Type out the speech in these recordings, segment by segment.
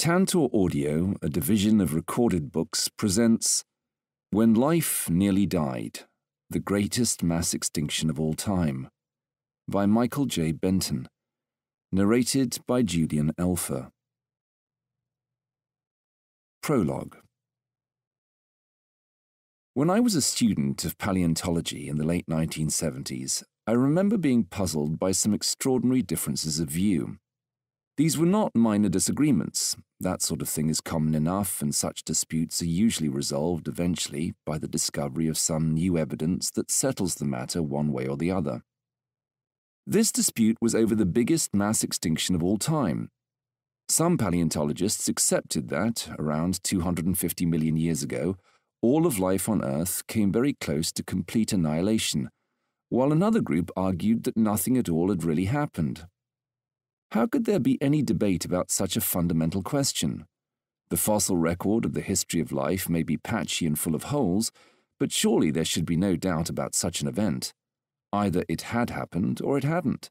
Tantor Audio, a division of recorded books, presents When Life Nearly Died The Greatest Mass Extinction of All Time by Michael J. Benton. Narrated by Julian Elfer. Prologue When I was a student of paleontology in the late 1970s, I remember being puzzled by some extraordinary differences of view. These were not minor disagreements. That sort of thing is common enough, and such disputes are usually resolved eventually by the discovery of some new evidence that settles the matter one way or the other. This dispute was over the biggest mass extinction of all time. Some paleontologists accepted that, around 250 million years ago, all of life on Earth came very close to complete annihilation, while another group argued that nothing at all had really happened, how could there be any debate about such a fundamental question? The fossil record of the history of life may be patchy and full of holes, but surely there should be no doubt about such an event. Either it had happened or it hadn't.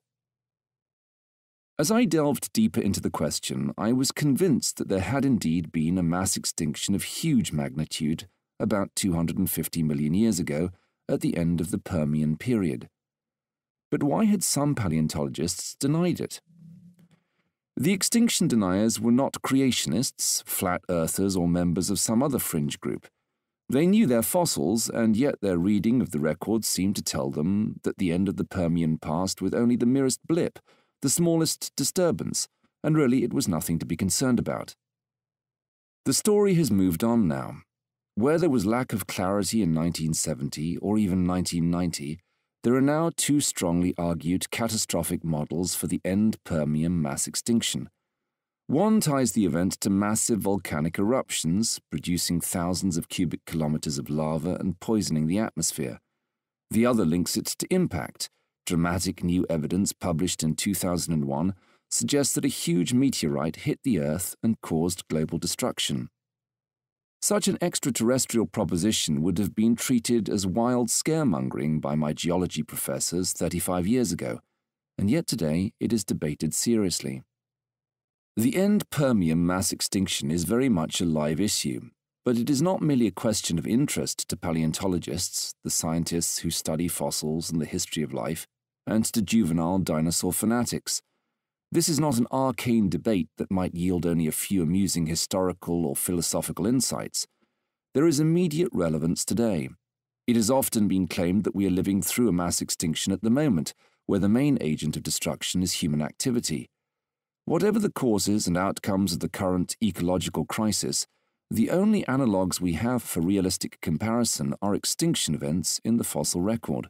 As I delved deeper into the question, I was convinced that there had indeed been a mass extinction of huge magnitude about 250 million years ago at the end of the Permian period. But why had some paleontologists denied it? The extinction deniers were not creationists, flat earthers, or members of some other fringe group. They knew their fossils, and yet their reading of the records seemed to tell them that the end of the Permian passed with only the merest blip, the smallest disturbance, and really it was nothing to be concerned about. The story has moved on now. Where there was lack of clarity in 1970 or even 1990, there are now two strongly argued catastrophic models for the end Permian mass extinction. One ties the event to massive volcanic eruptions, producing thousands of cubic kilometers of lava and poisoning the atmosphere. The other links it to impact. Dramatic new evidence published in 2001 suggests that a huge meteorite hit the Earth and caused global destruction. Such an extraterrestrial proposition would have been treated as wild scaremongering by my geology professors 35 years ago, and yet today it is debated seriously. The end Permian mass extinction is very much a live issue, but it is not merely a question of interest to paleontologists, the scientists who study fossils and the history of life, and to juvenile dinosaur fanatics. This is not an arcane debate that might yield only a few amusing historical or philosophical insights. There is immediate relevance today. It has often been claimed that we are living through a mass extinction at the moment, where the main agent of destruction is human activity. Whatever the causes and outcomes of the current ecological crisis, the only analogues we have for realistic comparison are extinction events in the fossil record.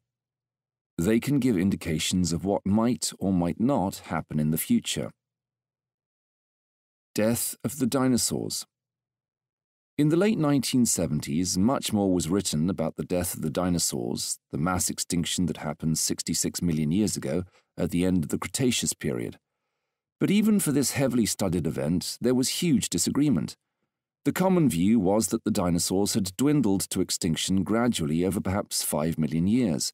They can give indications of what might or might not happen in the future. Death of the Dinosaurs In the late 1970s, much more was written about the death of the dinosaurs, the mass extinction that happened 66 million years ago at the end of the Cretaceous period. But even for this heavily studied event, there was huge disagreement. The common view was that the dinosaurs had dwindled to extinction gradually over perhaps 5 million years.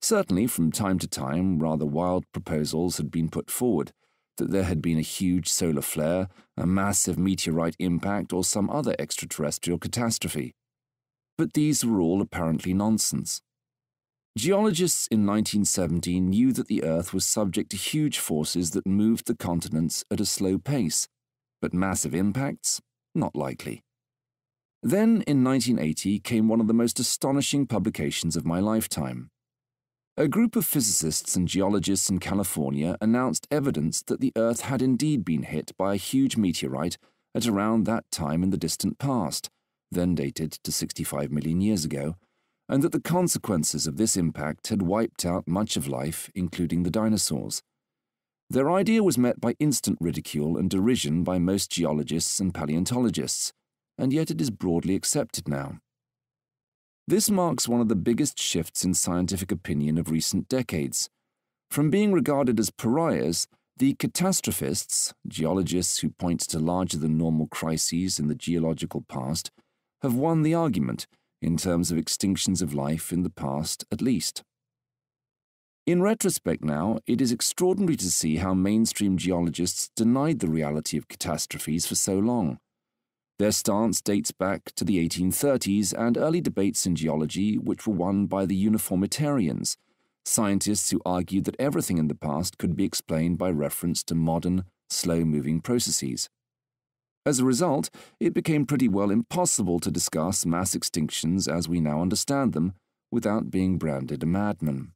Certainly, from time to time, rather wild proposals had been put forward that there had been a huge solar flare, a massive meteorite impact, or some other extraterrestrial catastrophe. But these were all apparently nonsense. Geologists in 1970 knew that the Earth was subject to huge forces that moved the continents at a slow pace, but massive impacts? Not likely. Then, in 1980, came one of the most astonishing publications of my lifetime. A group of physicists and geologists in California announced evidence that the Earth had indeed been hit by a huge meteorite at around that time in the distant past, then dated to 65 million years ago, and that the consequences of this impact had wiped out much of life, including the dinosaurs. Their idea was met by instant ridicule and derision by most geologists and paleontologists, and yet it is broadly accepted now. This marks one of the biggest shifts in scientific opinion of recent decades. From being regarded as pariahs, the catastrophists, geologists who point to larger than normal crises in the geological past, have won the argument in terms of extinctions of life in the past at least. In retrospect now, it is extraordinary to see how mainstream geologists denied the reality of catastrophes for so long. Their stance dates back to the 1830s and early debates in geology, which were won by the uniformitarians, scientists who argued that everything in the past could be explained by reference to modern, slow moving processes. As a result, it became pretty well impossible to discuss mass extinctions as we now understand them without being branded a madman.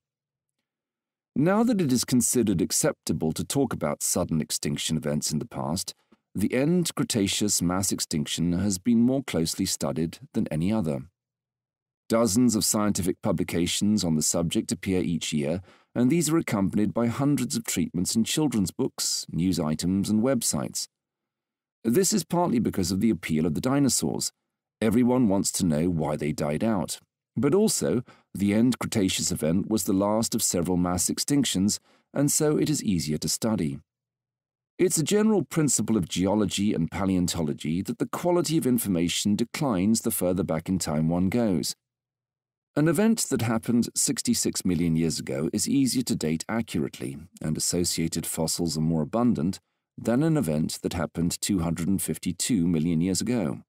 Now that it is considered acceptable to talk about sudden extinction events in the past, the end Cretaceous mass extinction has been more closely studied than any other. Dozens of scientific publications on the subject appear each year, and these are accompanied by hundreds of treatments in children's books, news items, and websites. This is partly because of the appeal of the dinosaurs. Everyone wants to know why they died out. But also, the end Cretaceous event was the last of several mass extinctions, and so it is easier to study. It's a general principle of geology and paleontology that the quality of information declines the further back in time one goes. An event that happened 66 million years ago is easier to date accurately, and associated fossils are more abundant than an event that happened 252 million years ago.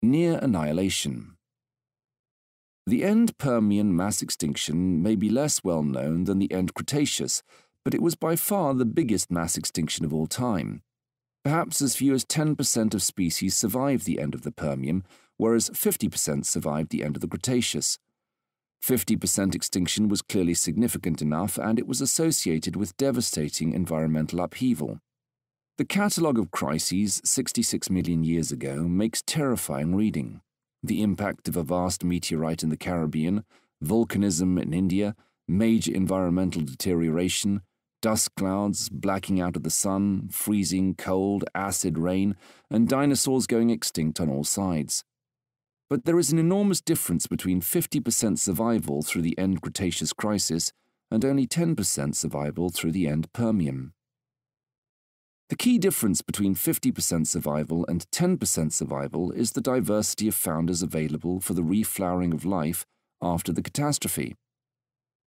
Near annihilation. The end Permian mass extinction may be less well known than the end Cretaceous, but it was by far the biggest mass extinction of all time. Perhaps as few as 10% of species survived the end of the Permian, whereas 50% survived the end of the Cretaceous. 50% extinction was clearly significant enough, and it was associated with devastating environmental upheaval. The catalogue of crises 66 million years ago makes terrifying reading. The impact of a vast meteorite in the Caribbean, volcanism in India, major environmental deterioration, dust clouds, blacking out of the sun, freezing cold, acid rain, and dinosaurs going extinct on all sides. But there is an enormous difference between 50% survival through the end Cretaceous crisis and only 10% survival through the end Permian. The key difference between 50% survival and 10% survival is the diversity of founders available for the reflowering of life after the catastrophe.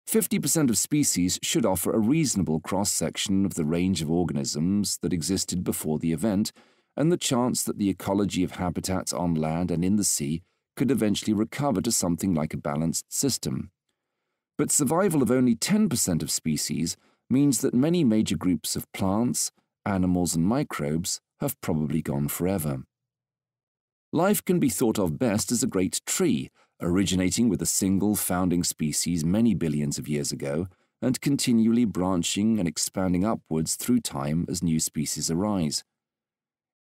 50% of species should offer a reasonable cross section of the range of organisms that existed before the event, and the chance that the ecology of habitats on land and in the sea could eventually recover to something like a balanced system. But survival of only 10% of species means that many major groups of plants, animals, and microbes have probably gone forever. Life can be thought of best as a great tree originating with a single founding species many billions of years ago and continually branching and expanding upwards through time as new species arise.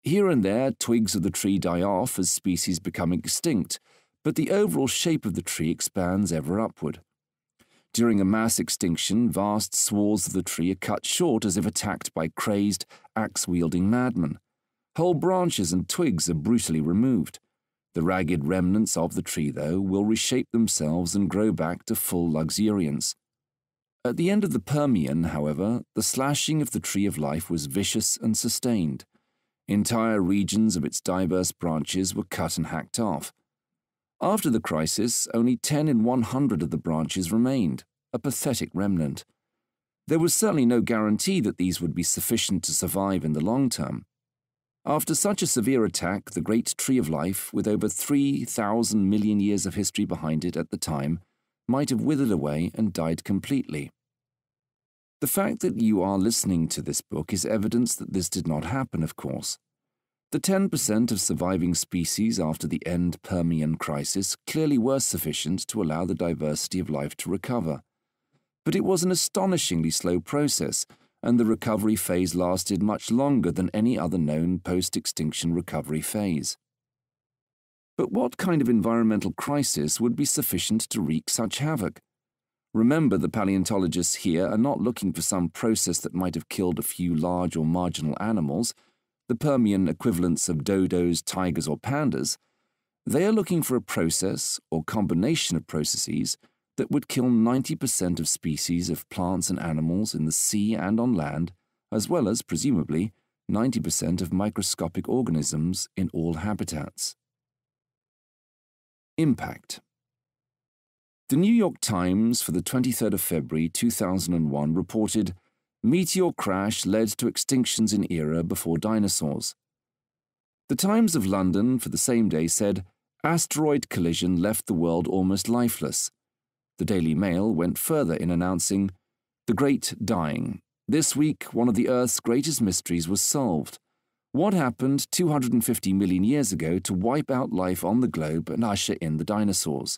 Here and there, twigs of the tree die off as species become extinct, but the overall shape of the tree expands ever upward. During a mass extinction, vast swaths of the tree are cut short as if attacked by crazed, axe wielding madmen. Whole branches and twigs are brutally removed. The ragged remnants of the tree, though, will reshape themselves and grow back to full luxuriance. At the end of the Permian, however, the slashing of the tree of life was vicious and sustained. Entire regions of its diverse branches were cut and hacked off. After the crisis, only 10 in 100 of the branches remained, a pathetic remnant. There was certainly no guarantee that these would be sufficient to survive in the long term. After such a severe attack, the great tree of life, with over 3,000 million years of history behind it at the time, might have withered away and died completely. The fact that you are listening to this book is evidence that this did not happen, of course. The 10% of surviving species after the end Permian crisis clearly were sufficient to allow the diversity of life to recover. But it was an astonishingly slow process, and the recovery phase lasted much longer than any other known post extinction recovery phase. But what kind of environmental crisis would be sufficient to wreak such havoc? Remember, the paleontologists here are not looking for some process that might have killed a few large or marginal animals, the Permian equivalents of dodos, tigers, or pandas. They are looking for a process, or combination of processes, that would kill 90% of species of plants and animals in the sea and on land, as well as, presumably, 90% of microscopic organisms in all habitats. Impact The New York Times for the 23rd of February 2001 reported Meteor crash led to extinctions in era before dinosaurs. The Times of London for the same day said asteroid collision left the world almost lifeless. The Daily Mail went further in announcing the Great Dying. This week, one of the Earth's greatest mysteries was solved. What happened 250 million years ago to wipe out life on the globe and usher in the dinosaurs?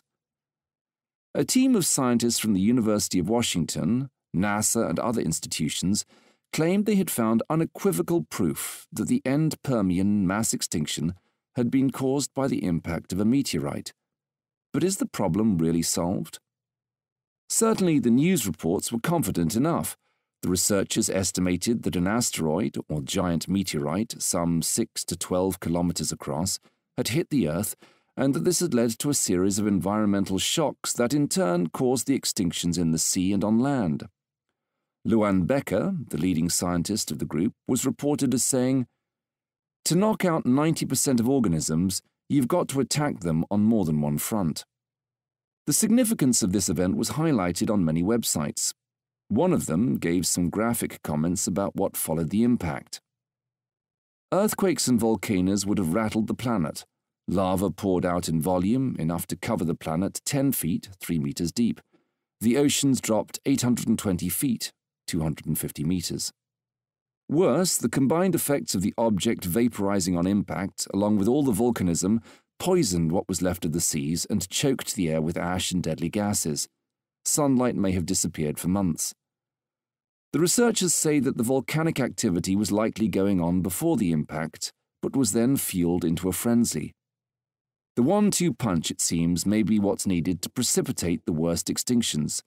A team of scientists from the University of Washington, NASA, and other institutions claimed they had found unequivocal proof that the end Permian mass extinction had been caused by the impact of a meteorite. But is the problem really solved? Certainly, the news reports were confident enough. The researchers estimated that an asteroid, or giant meteorite, some 6 to 12 kilometers across, had hit the Earth, and that this had led to a series of environmental shocks that in turn caused the extinctions in the sea and on land. Luann Becker, the leading scientist of the group, was reported as saying, To knock out 90% of organisms, you've got to attack them on more than one front. The significance of this event was highlighted on many websites. One of them gave some graphic comments about what followed the impact. Earthquakes and volcanoes would have rattled the planet. Lava poured out in volume, enough to cover the planet 10 feet, 3 meters deep. The oceans dropped 820 feet, 250 meters. Worse, the combined effects of the object vaporizing on impact, along with all the volcanism, poisoned what was left of the seas and choked the air with ash and deadly gases. Sunlight may have disappeared for months. The researchers say that the volcanic activity was likely going on before the impact, but was then fueled into a frenzy. The one two punch, it seems, may be what's needed to precipitate the worst extinctions.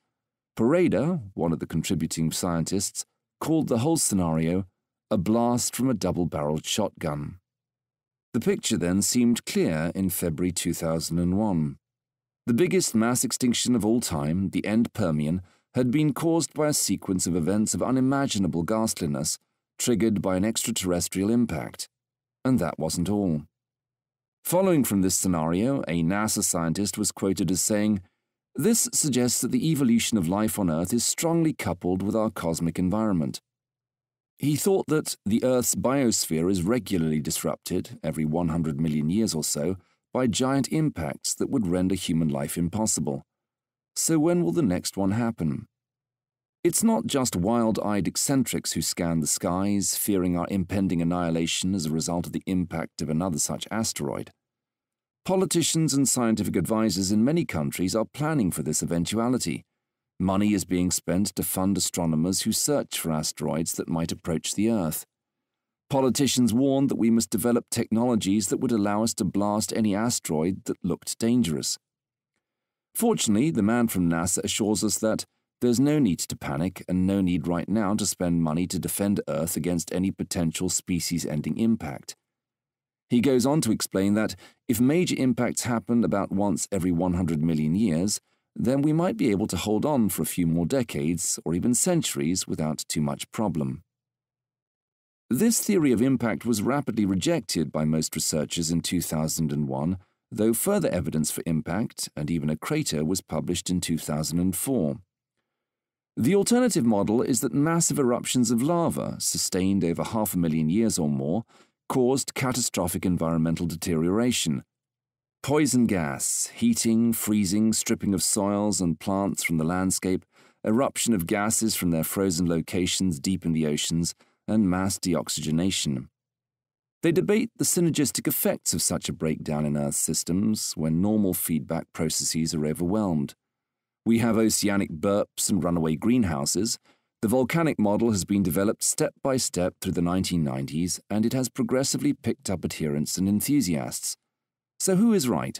Poreda, one of the contributing scientists, called the whole scenario a blast from a double barreled shotgun. The picture then seemed clear in February 2001. The biggest mass extinction of all time, the end Permian, had been caused by a sequence of events of unimaginable ghastliness, triggered by an extraterrestrial impact. And that wasn't all. Following from this scenario, a NASA scientist was quoted as saying, This suggests that the evolution of life on Earth is strongly coupled with our cosmic environment. He thought that the Earth's biosphere is regularly disrupted, every 100 million years or so, by giant impacts that would render human life impossible. So when will the next one happen? It's not just wild eyed eccentrics who scan the skies, fearing our impending annihilation as a result of the impact of another such asteroid. Politicians and scientific advisers in many countries are planning for this eventuality Money is being spent to fund astronomers who search for asteroids that might approach the Earth. Politicians warned that we must develop technologies that would allow us to blast any asteroid that looked dangerous. Fortunately, the man from NASA assures us that there's no need to panic and no need right now to spend money to defend Earth against any potential species ending impact. He goes on to explain that if major impacts happen about once every 100 million years, then we might be able to hold on for a few more decades or even centuries without too much problem. This theory of impact was rapidly rejected by most researchers in 2001, though further evidence for impact and even a crater was published in 2004. The alternative model is that massive eruptions of lava, sustained over half a million years or more, caused catastrophic environmental deterioration, Poison gas, heating, freezing, stripping of soils and plants from the landscape, eruption of gases from their frozen locations deep in the oceans, and mass deoxygenation. They debate the synergistic effects of such a breakdown in Earth's systems when normal feedback processes are overwhelmed. We have oceanic burps and runaway greenhouses. The volcanic model has been developed step by step through the 1990s, and it has progressively picked up adherents and enthusiasts. So who is right?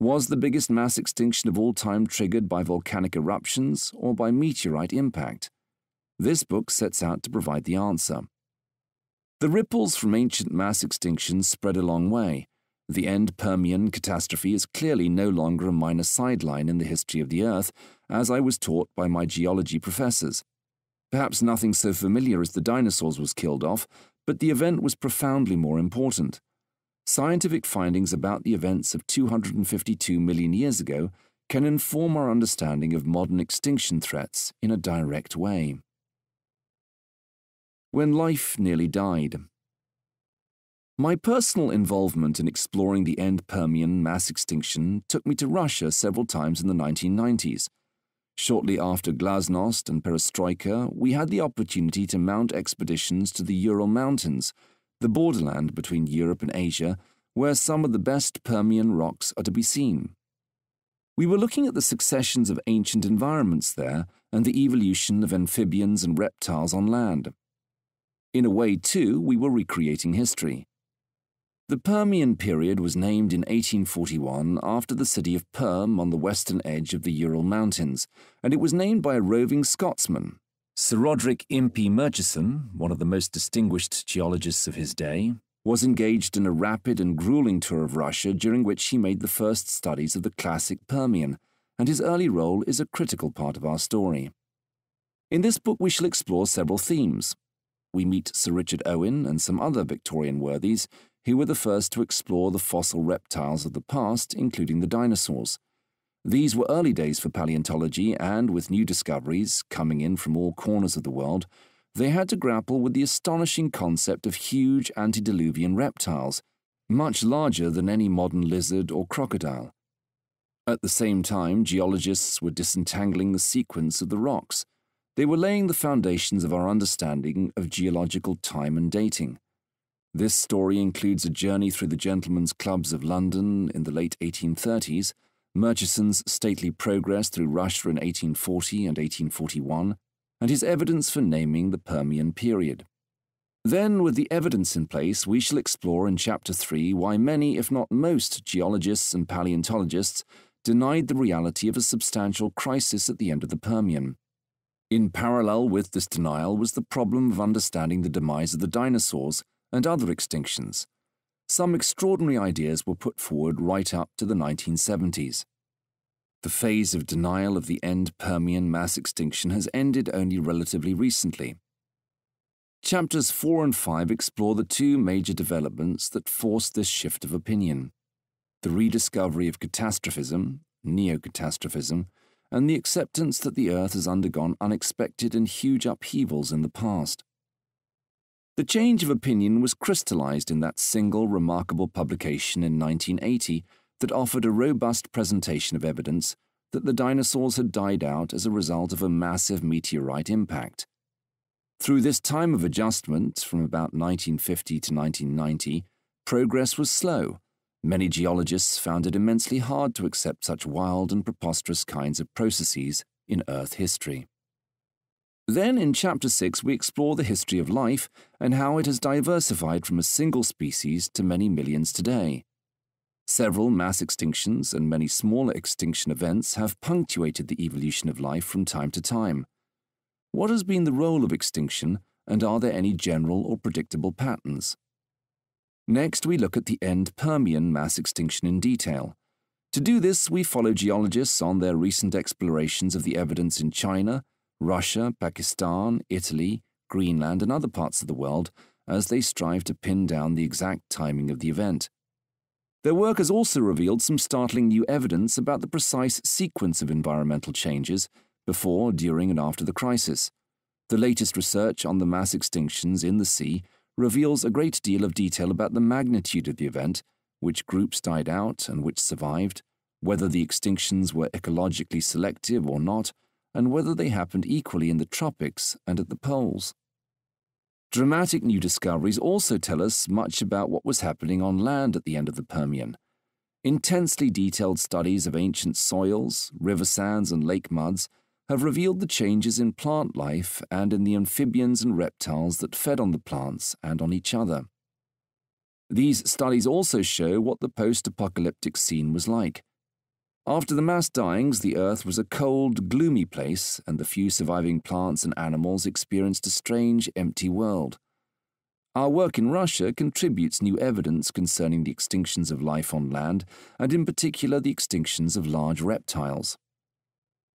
Was the biggest mass extinction of all time triggered by volcanic eruptions or by meteorite impact? This book sets out to provide the answer. The ripples from ancient mass extinctions spread a long way. The end Permian catastrophe is clearly no longer a minor sideline in the history of the Earth, as I was taught by my geology professors. Perhaps nothing so familiar as the dinosaurs was killed off, but the event was profoundly more important. Scientific findings about the events of 252 million years ago can inform our understanding of modern extinction threats in a direct way. When life nearly died. My personal involvement in exploring the end Permian mass extinction took me to Russia several times in the 1990s. Shortly after Glasnost and Perestroika, we had the opportunity to mount expeditions to the Ural Mountains, the borderland between Europe and Asia, where some of the best Permian rocks are to be seen. We were looking at the successions of ancient environments there and the evolution of amphibians and reptiles on land. In a way, too, we were recreating history. The Permian period was named in 1841 after the city of Perm on the western edge of the Ural Mountains, and it was named by a roving Scotsman. Sir Roderick Impey Murchison, one of the most distinguished geologists of his day, was engaged in a rapid and grueling tour of Russia during which he made the first studies of the classic Permian, and his early role is a critical part of our story. In this book, we shall explore several themes. We meet Sir Richard Owen and some other Victorian worthies who were the first to explore the fossil reptiles of the past, including the dinosaurs. These were early days for paleontology, and with new discoveries coming in from all corners of the world, they had to grapple with the astonishing concept of huge antediluvian reptiles, much larger than any modern lizard or crocodile. At the same time, geologists were disentangling the sequence of the rocks. They were laying the foundations of our understanding of geological time and dating. This story includes a journey through the gentlemen's clubs of London in the late 1830s, Murchison's stately progress through Russia in 1840 and 1841, and his evidence for naming the Permian period. Then, with the evidence in place, we shall explore in Chapter 3 why many, if not most, geologists and paleontologists denied the reality of a substantial crisis at the end of the Permian. In parallel with this denial was the problem of understanding the demise of the dinosaurs and other extinctions. Some extraordinary ideas were put forward right up to the 1970s. The phase of denial of the end Permian mass extinction has ended only relatively recently. Chapters 4 and 5 explore the two major developments that forced this shift of opinion the rediscovery of catastrophism, neocatastrophism, and the acceptance that the Earth has undergone unexpected and huge upheavals in the past. The change of opinion was crystallized in that single remarkable publication in 1980 that offered a robust presentation of evidence that the dinosaurs had died out as a result of a massive meteorite impact. Through this time of adjustment, from about 1950 to 1990, progress was slow. Many geologists found it immensely hard to accept such wild and preposterous kinds of processes in Earth history. Then, in Chapter 6, we explore the history of life and how it has diversified from a single species to many millions today. Several mass extinctions and many smaller extinction events have punctuated the evolution of life from time to time. What has been the role of extinction, and are there any general or predictable patterns? Next, we look at the end Permian mass extinction in detail. To do this, we follow geologists on their recent explorations of the evidence in China, Russia, Pakistan, Italy, Greenland, and other parts of the world as they strive to pin down the exact timing of the event. Their work has also revealed some startling new evidence about the precise sequence of environmental changes before, during, and after the crisis. The latest research on the mass extinctions in the sea reveals a great deal of detail about the magnitude of the event, which groups died out and which survived, whether the extinctions were ecologically selective or not, and whether they happened equally in the tropics and at the poles. Dramatic new discoveries also tell us much about what was happening on land at the end of the Permian. Intensely detailed studies of ancient soils, river sands, and lake muds have revealed the changes in plant life and in the amphibians and reptiles that fed on the plants and on each other. These studies also show what the post apocalyptic scene was like after the mass dyings, the earth was a cold, gloomy place, and the few surviving plants and animals experienced a strange, empty world. Our work in Russia contributes new evidence concerning the extinctions of life on land, and in particular the extinctions of large reptiles.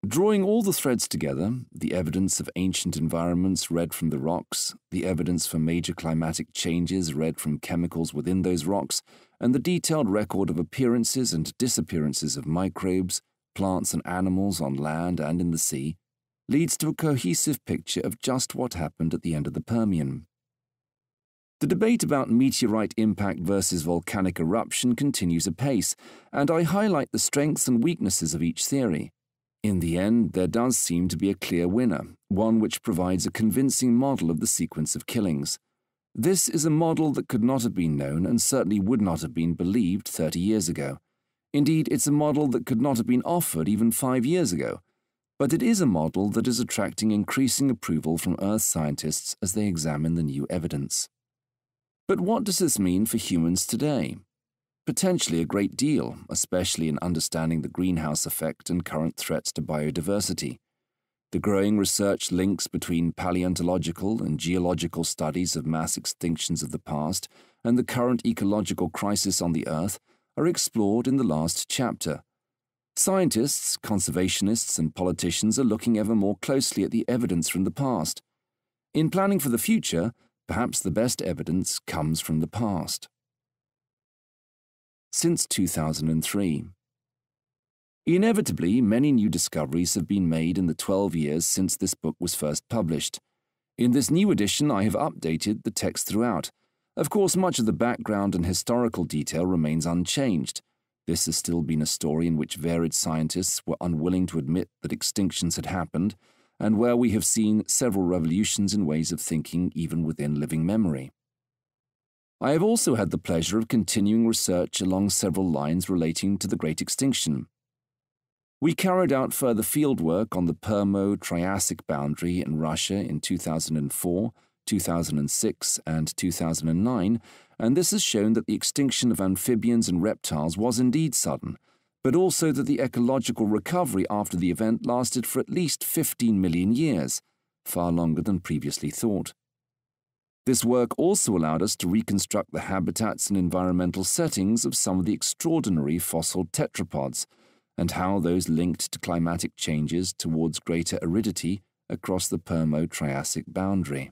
Drawing all the threads together, the evidence of ancient environments read from the rocks, the evidence for major climatic changes read from chemicals within those rocks, and the detailed record of appearances and disappearances of microbes, plants and animals on land and in the sea, leads to a cohesive picture of just what happened at the end of the Permian. The debate about meteorite impact versus volcanic eruption continues apace, and I highlight the strengths and weaknesses of each theory. In the end, there does seem to be a clear winner, one which provides a convincing model of the sequence of killings. This is a model that could not have been known and certainly would not have been believed 30 years ago. Indeed, it's a model that could not have been offered even five years ago. But it is a model that is attracting increasing approval from Earth scientists as they examine the new evidence. But what does this mean for humans today? Potentially a great deal, especially in understanding the greenhouse effect and current threats to biodiversity. The growing research links between paleontological and geological studies of mass extinctions of the past and the current ecological crisis on the Earth are explored in the last chapter. Scientists, conservationists, and politicians are looking ever more closely at the evidence from the past. In planning for the future, perhaps the best evidence comes from the past. Since 2003, Inevitably, many new discoveries have been made in the 12 years since this book was first published. In this new edition, I have updated the text throughout. Of course, much of the background and historical detail remains unchanged. This has still been a story in which varied scientists were unwilling to admit that extinctions had happened, and where we have seen several revolutions in ways of thinking even within living memory. I have also had the pleasure of continuing research along several lines relating to the Great Extinction. We carried out further fieldwork on the Permo Triassic boundary in Russia in 2004, 2006, and 2009, and this has shown that the extinction of amphibians and reptiles was indeed sudden, but also that the ecological recovery after the event lasted for at least 15 million years, far longer than previously thought. This work also allowed us to reconstruct the habitats and environmental settings of some of the extraordinary fossil tetrapods and how those linked to climatic changes towards greater aridity across the Permo-Triassic boundary.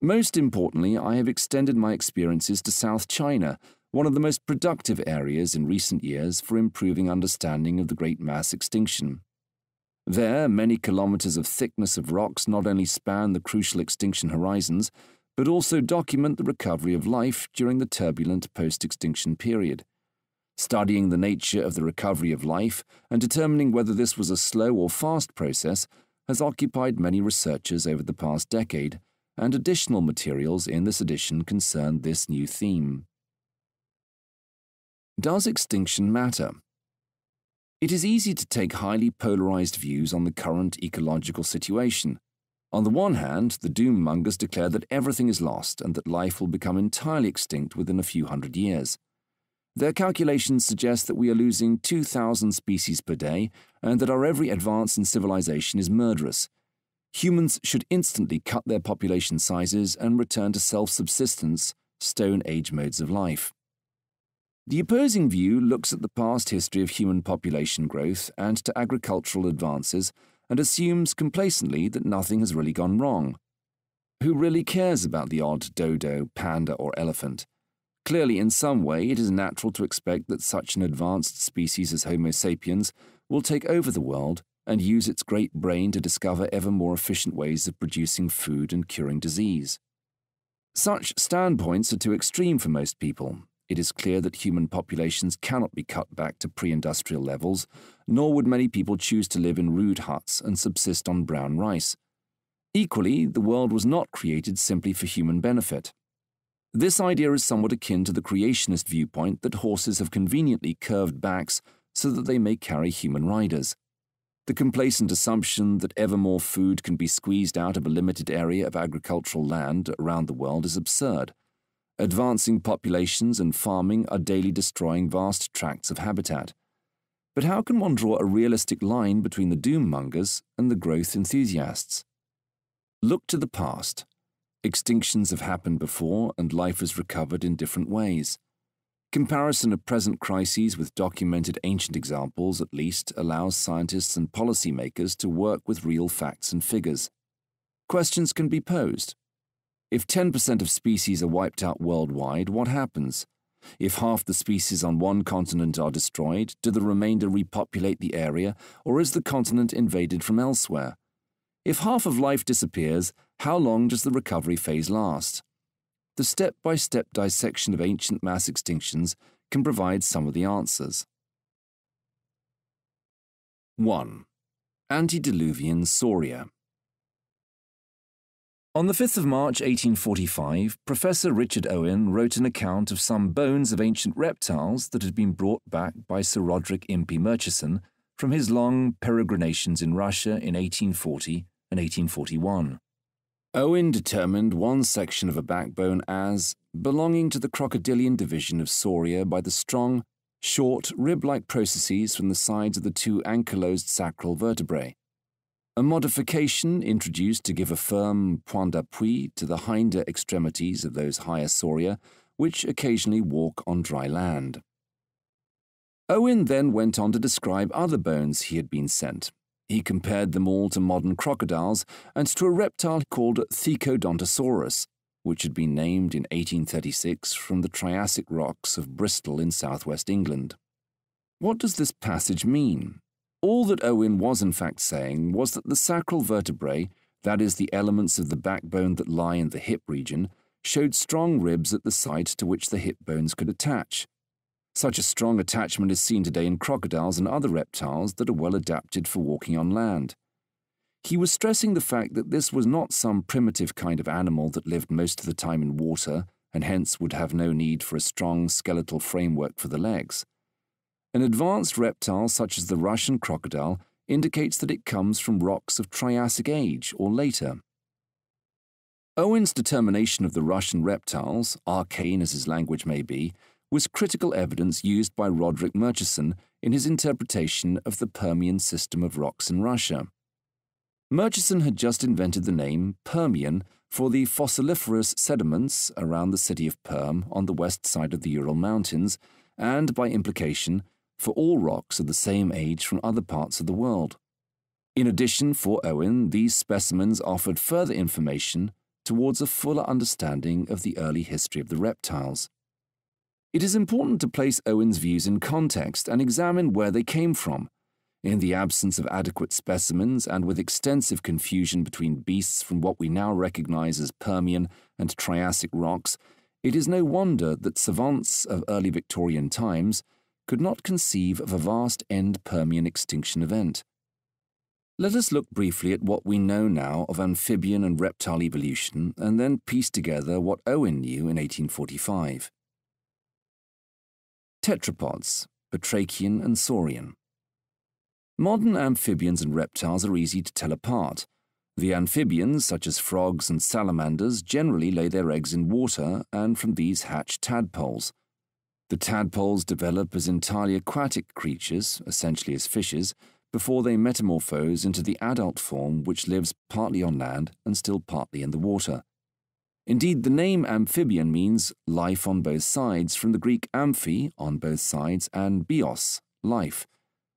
Most importantly, I have extended my experiences to South China, one of the most productive areas in recent years for improving understanding of the Great Mass Extinction. There, many kilometers of thickness of rocks not only span the crucial extinction horizons, but also document the recovery of life during the turbulent post extinction period studying the nature of the recovery of life and determining whether this was a slow or fast process has occupied many researchers over the past decade, and additional materials in this edition concern this new theme. Does extinction matter? It is easy to take highly polarized views on the current ecological situation. On the one hand, the doom mongers declare that everything is lost and that life will become entirely extinct within a few hundred years. Their calculations suggest that we are losing 2,000 species per day and that our every advance in civilization is murderous. Humans should instantly cut their population sizes and return to self subsistence, Stone Age modes of life. The opposing view looks at the past history of human population growth and to agricultural advances and assumes complacently that nothing has really gone wrong. Who really cares about the odd dodo, panda, or elephant? Clearly, in some way, it is natural to expect that such an advanced species as Homo sapiens will take over the world and use its great brain to discover ever more efficient ways of producing food and curing disease. Such standpoints are too extreme for most people. It is clear that human populations cannot be cut back to pre industrial levels, nor would many people choose to live in rude huts and subsist on brown rice. Equally, the world was not created simply for human benefit. This idea is somewhat akin to the creationist viewpoint that horses have conveniently curved backs so that they may carry human riders. The complacent assumption that ever more food can be squeezed out of a limited area of agricultural land around the world is absurd. Advancing populations and farming are daily destroying vast tracts of habitat. But how can one draw a realistic line between the doom mongers and the growth enthusiasts? Look to the past. Extinctions have happened before, and life has recovered in different ways. Comparison of present crises with documented ancient examples, at least, allows scientists and policymakers to work with real facts and figures. Questions can be posed. If 10% of species are wiped out worldwide, what happens? If half the species on one continent are destroyed, do the remainder repopulate the area, or is the continent invaded from elsewhere? If half of life disappears, how long does the recovery phase last? The step by step dissection of ancient mass extinctions can provide some of the answers. 1. Antediluvian Sauria. On the 5th of March 1845, Professor Richard Owen wrote an account of some bones of ancient reptiles that had been brought back by Sir Roderick Impey Murchison from his long peregrinations in Russia in 1840 and 1841. Owen determined one section of a backbone as belonging to the crocodilian division of Sauria by the strong, short, rib like processes from the sides of the two ankylosed sacral vertebrae. A modification introduced to give a firm point d'appui to the hinder extremities of those higher sauria, which occasionally walk on dry land. Owen then went on to describe other bones he had been sent. He compared them all to modern crocodiles and to a reptile called Thecodontosaurus, which had been named in 1836 from the Triassic rocks of Bristol in southwest England. What does this passage mean? All that Owen was in fact saying was that the sacral vertebrae, that is, the elements of the backbone that lie in the hip region, showed strong ribs at the site to which the hip bones could attach. Such a strong attachment is seen today in crocodiles and other reptiles that are well adapted for walking on land. He was stressing the fact that this was not some primitive kind of animal that lived most of the time in water and hence would have no need for a strong skeletal framework for the legs. An advanced reptile such as the Russian crocodile indicates that it comes from rocks of Triassic age or later. Owen's determination of the Russian reptiles, arcane as his language may be, was critical evidence used by Roderick Murchison in his interpretation of the Permian system of rocks in Russia. Murchison had just invented the name Permian for the fossiliferous sediments around the city of Perm on the west side of the Ural Mountains, and by implication, for all rocks of the same age from other parts of the world. In addition, for Owen, these specimens offered further information towards a fuller understanding of the early history of the reptiles. It is important to place Owen's views in context and examine where they came from in the absence of adequate specimens and with extensive confusion between beasts from what we now recognize as Permian and Triassic rocks, it is no wonder that savants of early Victorian times could not conceive of a vast end Permian extinction event. Let us look briefly at what we know now of amphibian and reptile evolution and then piece together what Owen knew in 1845. Tetrapods, Batrachian and Saurian. Modern amphibians and reptiles are easy to tell apart. The amphibians, such as frogs and salamanders, generally lay their eggs in water, and from these hatch tadpoles. The tadpoles develop as entirely aquatic creatures, essentially as fishes, before they metamorphose into the adult form which lives partly on land and still partly in the water. Indeed, the name amphibian means life on both sides, from the Greek amphi, on both sides, and bios, life.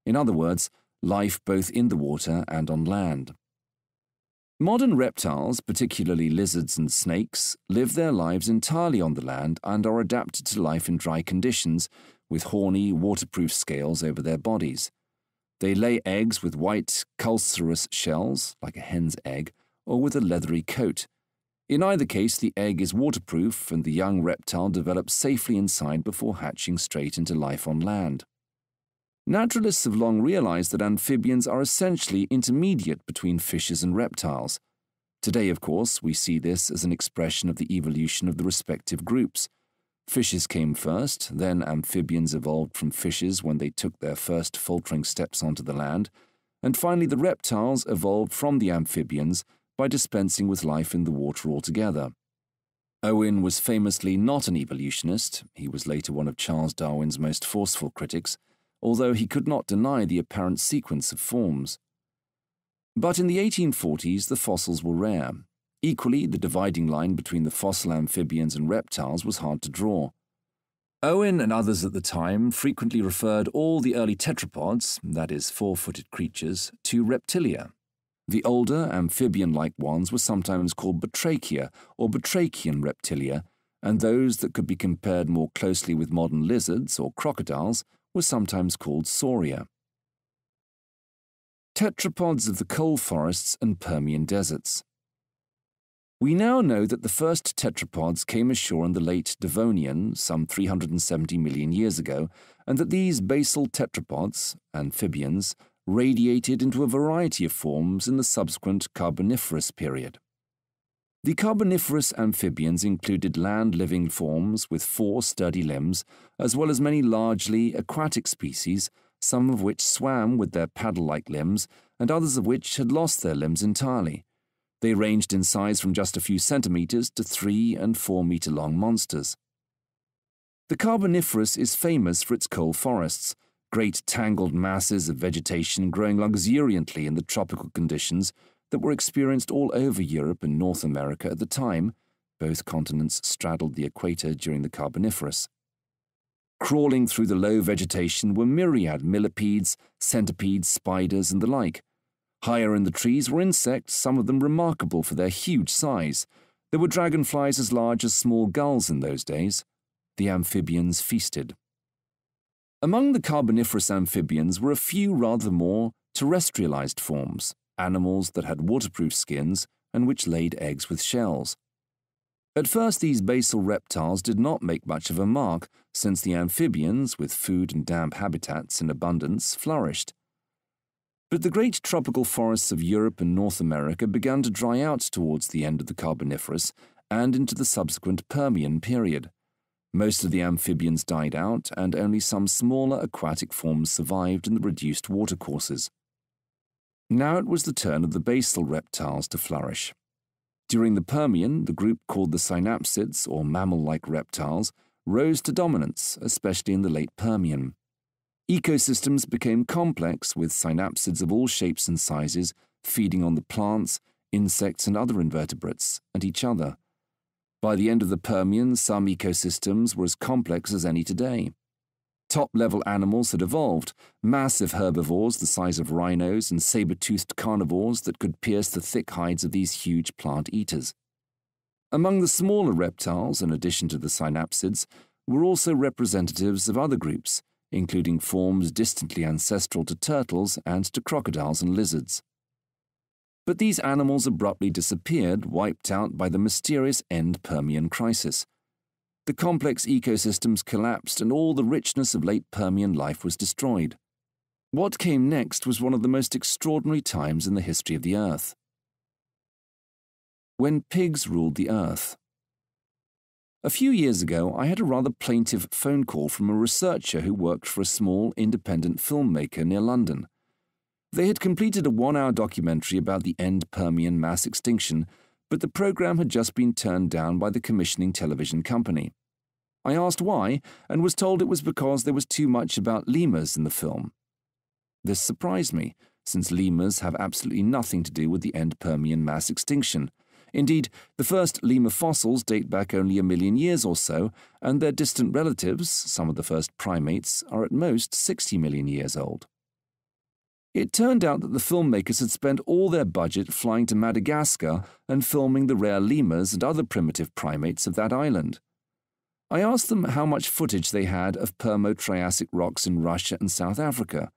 In other words, life both in the water and on land. Modern reptiles, particularly lizards and snakes, live their lives entirely on the land and are adapted to life in dry conditions with horny, waterproof scales over their bodies. They lay eggs with white, calcareous shells, like a hen's egg, or with a leathery coat. In either case, the egg is waterproof and the young reptile develops safely inside before hatching straight into life on land. Naturalists have long realized that amphibians are essentially intermediate between fishes and reptiles. Today, of course, we see this as an expression of the evolution of the respective groups. Fishes came first, then amphibians evolved from fishes when they took their first faltering steps onto the land, and finally the reptiles evolved from the amphibians by dispensing with life in the water altogether. Owen was famously not an evolutionist, he was later one of Charles Darwin's most forceful critics, although he could not deny the apparent sequence of forms. But in the 1840s, the fossils were rare. Equally, the dividing line between the fossil amphibians and reptiles was hard to draw. Owen and others at the time frequently referred all the early tetrapods, that is, four footed creatures, to reptilia. The older, amphibian like ones were sometimes called batrachia or batrachian reptilia, and those that could be compared more closely with modern lizards or crocodiles were sometimes called sauria. Tetrapods of the coal forests and Permian deserts. We now know that the first tetrapods came ashore in the late Devonian, some 370 million years ago, and that these basal tetrapods, amphibians, radiated into a variety of forms in the subsequent Carboniferous period. The Carboniferous amphibians included land living forms with four sturdy limbs, as well as many largely aquatic species, some of which swam with their paddle like limbs, and others of which had lost their limbs entirely. They ranged in size from just a few centimeters to three and four meter long monsters. The Carboniferous is famous for its coal forests, great tangled masses of vegetation growing luxuriantly in the tropical conditions that were experienced all over Europe and North America at the time. Both continents straddled the equator during the Carboniferous. Crawling through the low vegetation were myriad millipedes, centipedes, spiders, and the like. Higher in the trees were insects, some of them remarkable for their huge size. There were dragonflies as large as small gulls in those days. The amphibians feasted. Among the Carboniferous amphibians were a few rather more terrestrialized forms, animals that had waterproof skins and which laid eggs with shells. At first, these basal reptiles did not make much of a mark, since the amphibians, with food and damp habitats in abundance, flourished. But the great tropical forests of Europe and North America began to dry out towards the end of the Carboniferous and into the subsequent Permian period. Most of the amphibians died out, and only some smaller aquatic forms survived in the reduced watercourses. Now it was the turn of the basal reptiles to flourish. During the Permian, the group called the synapsids, or mammal like reptiles, rose to dominance, especially in the late Permian. Ecosystems became complex with synapsids of all shapes and sizes feeding on the plants, insects, and other invertebrates, and each other. By the end of the Permian, some ecosystems were as complex as any today. Top level animals had evolved massive herbivores the size of rhinos and saber toothed carnivores that could pierce the thick hides of these huge plant eaters. Among the smaller reptiles, in addition to the synapsids, were also representatives of other groups, including forms distantly ancestral to turtles and to crocodiles and lizards. But these animals abruptly disappeared, wiped out by the mysterious end Permian crisis. The complex ecosystems collapsed and all the richness of late Permian life was destroyed. What came next was one of the most extraordinary times in the history of the Earth. When pigs ruled the Earth. A few years ago, I had a rather plaintive phone call from a researcher who worked for a small independent filmmaker near London. They had completed a one hour documentary about the end Permian mass extinction, but the program had just been turned down by the commissioning television company. I asked why, and was told it was because there was too much about lemurs in the film. This surprised me, since lemurs have absolutely nothing to do with the end Permian mass extinction. Indeed, the first lemur fossils date back only a million years or so, and their distant relatives, some of the first primates, are at most 60 million years old. It turned out that the filmmakers had spent all their budget flying to Madagascar and filming the rare lemurs and other primitive primates of that island. I asked them how much footage they had of Permo-Triassic rocks in Russia and South Africa,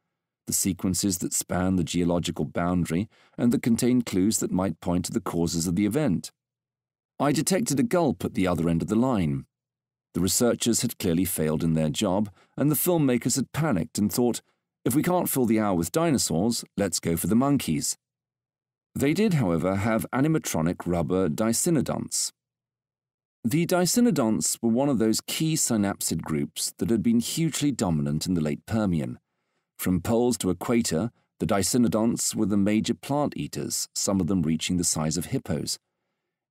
the sequences that span the geological boundary and that contain clues that might point to the causes of the event. I detected a gulp at the other end of the line. The researchers had clearly failed in their job, and the filmmakers had panicked and thought, if we can't fill the hour with dinosaurs, let's go for the monkeys. They did, however, have animatronic rubber dicynodonts. The dicynodonts were one of those key synapsid groups that had been hugely dominant in the late Permian. From poles to equator, the dicynodonts were the major plant eaters, some of them reaching the size of hippos.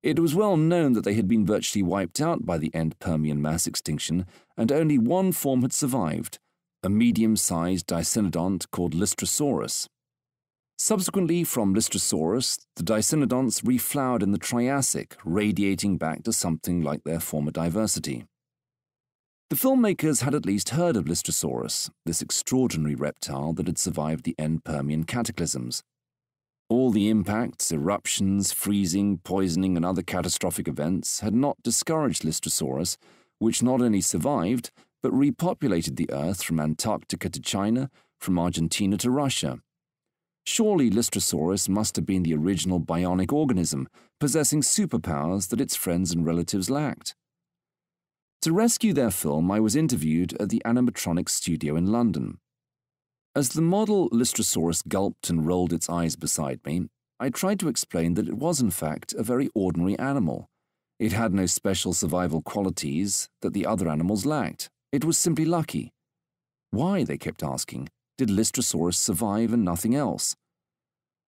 It was well known that they had been virtually wiped out by the end Permian mass extinction, and only one form had survived a medium sized dicynodont called Lystrosaurus. Subsequently, from Lystrosaurus, the dicynodonts reflowered in the Triassic, radiating back to something like their former diversity. The filmmakers had at least heard of Lystrosaurus, this extraordinary reptile that had survived the end Permian cataclysms. All the impacts, eruptions, freezing, poisoning, and other catastrophic events had not discouraged Lystrosaurus, which not only survived, but repopulated the Earth from Antarctica to China, from Argentina to Russia. Surely Lystrosaurus must have been the original bionic organism, possessing superpowers that its friends and relatives lacked. To rescue their film, I was interviewed at the animatronics studio in London. As the model Lystrosaurus gulped and rolled its eyes beside me, I tried to explain that it was in fact a very ordinary animal. It had no special survival qualities that the other animals lacked. It was simply lucky. Why, they kept asking, did Lystrosaurus survive and nothing else?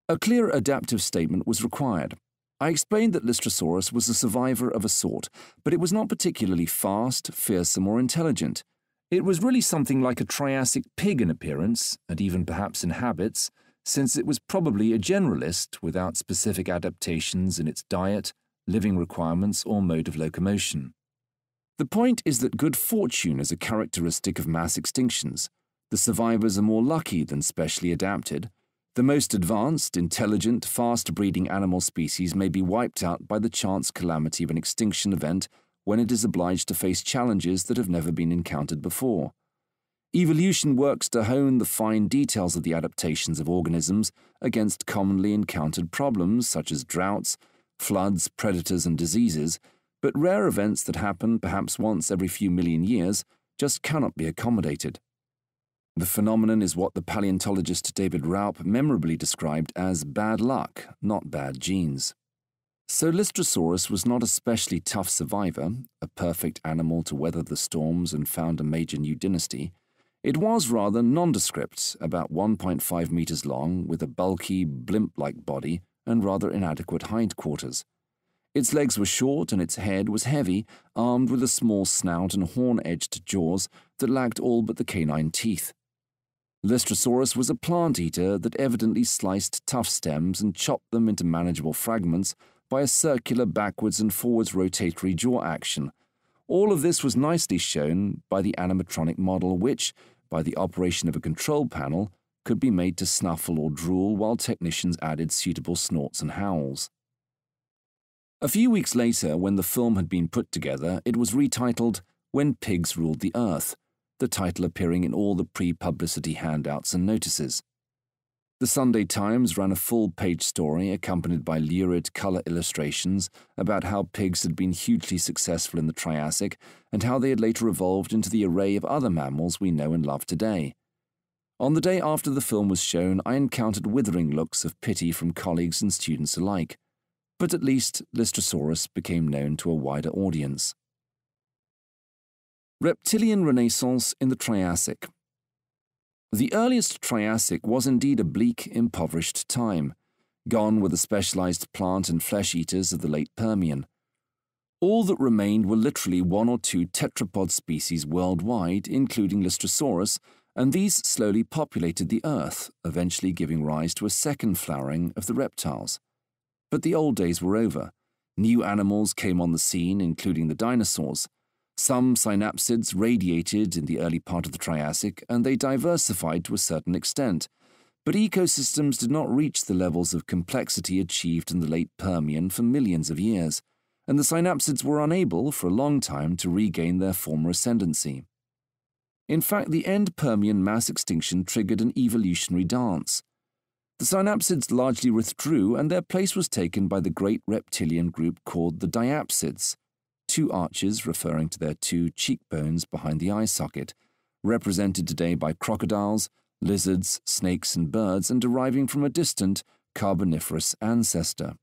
A clear adaptive statement was required. I explained that Lystrosaurus was a survivor of a sort, but it was not particularly fast, fearsome, or intelligent. It was really something like a Triassic pig in appearance, and even perhaps in habits, since it was probably a generalist without specific adaptations in its diet, living requirements, or mode of locomotion. The point is that good fortune is a characteristic of mass extinctions. The survivors are more lucky than specially adapted. The most advanced, intelligent, fast breeding animal species may be wiped out by the chance calamity of an extinction event when it is obliged to face challenges that have never been encountered before. Evolution works to hone the fine details of the adaptations of organisms against commonly encountered problems such as droughts, floods, predators, and diseases, but rare events that happen perhaps once every few million years just cannot be accommodated. The phenomenon is what the paleontologist David Raup memorably described as bad luck, not bad genes. So Lystrosaurus was not a specially tough survivor, a perfect animal to weather the storms and found a major new dynasty. It was rather nondescript, about 1.5 meters long, with a bulky, blimp-like body and rather inadequate hindquarters. Its legs were short and its head was heavy, armed with a small snout and horn-edged jaws that lacked all but the canine teeth. Lystrosaurus was a plant eater that evidently sliced tough stems and chopped them into manageable fragments by a circular backwards and forwards rotatory jaw action. All of this was nicely shown by the animatronic model, which, by the operation of a control panel, could be made to snuffle or drool while technicians added suitable snorts and howls. A few weeks later, when the film had been put together, it was retitled When Pigs Ruled the Earth, the title appearing in all the pre publicity handouts and notices. The Sunday Times ran a full page story accompanied by lurid colour illustrations about how pigs had been hugely successful in the Triassic and how they had later evolved into the array of other mammals we know and love today. On the day after the film was shown, I encountered withering looks of pity from colleagues and students alike. But at least Lystrosaurus became known to a wider audience. Reptilian Renaissance in the Triassic the earliest Triassic was indeed a bleak, impoverished time, gone were the specialized plant and flesh eaters of the late Permian. All that remained were literally one or two tetrapod species worldwide, including Lystrosaurus, and these slowly populated the earth, eventually giving rise to a second flowering of the reptiles. But the old days were over. New animals came on the scene, including the dinosaurs. Some synapsids radiated in the early part of the Triassic, and they diversified to a certain extent, but ecosystems did not reach the levels of complexity achieved in the late Permian for millions of years, and the synapsids were unable for a long time to regain their former ascendancy. In fact, the end Permian mass extinction triggered an evolutionary dance. The synapsids largely withdrew, and their place was taken by the great reptilian group called the diapsids, two arches referring to their two cheekbones behind the eye socket, represented today by crocodiles, lizards, snakes, and birds, and deriving from a distant Carboniferous ancestor.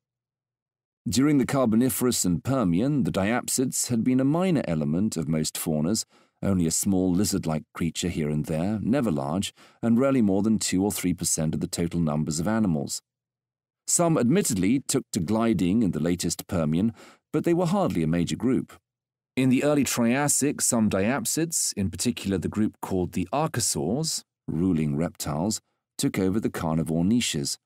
During the Carboniferous and Permian, the diapsids had been a minor element of most faunas, only a small lizard like creature here and there, never large, and rarely more than 2 or 3% of the total numbers of animals. Some admittedly took to gliding in the latest Permian, but they were hardly a major group. In the early Triassic, some diapsids, in particular the group called the archosaurs, ruling reptiles, took over the carnivore niches.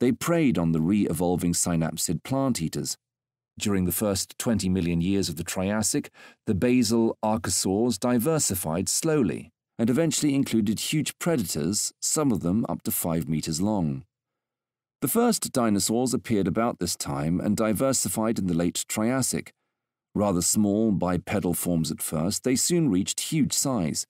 They preyed on the re evolving synapsid plant eaters. During the first 20 million years of the Triassic, the basal archosaurs diversified slowly and eventually included huge predators, some of them up to 5 meters long. The first dinosaurs appeared about this time and diversified in the late Triassic. Rather small bipedal forms at first, they soon reached huge size.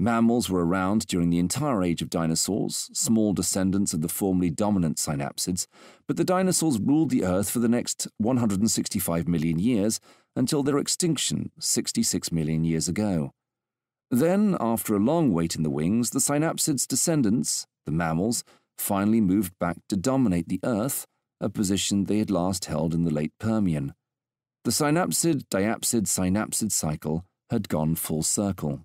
Mammals were around during the entire age of dinosaurs, small descendants of the formerly dominant synapsids, but the dinosaurs ruled the Earth for the next 165 million years until their extinction 66 million years ago. Then, after a long wait in the wings, the synapsids' descendants, the mammals, finally moved back to dominate the Earth, a position they had last held in the late Permian. The synapsid diapsid synapsid cycle had gone full circle.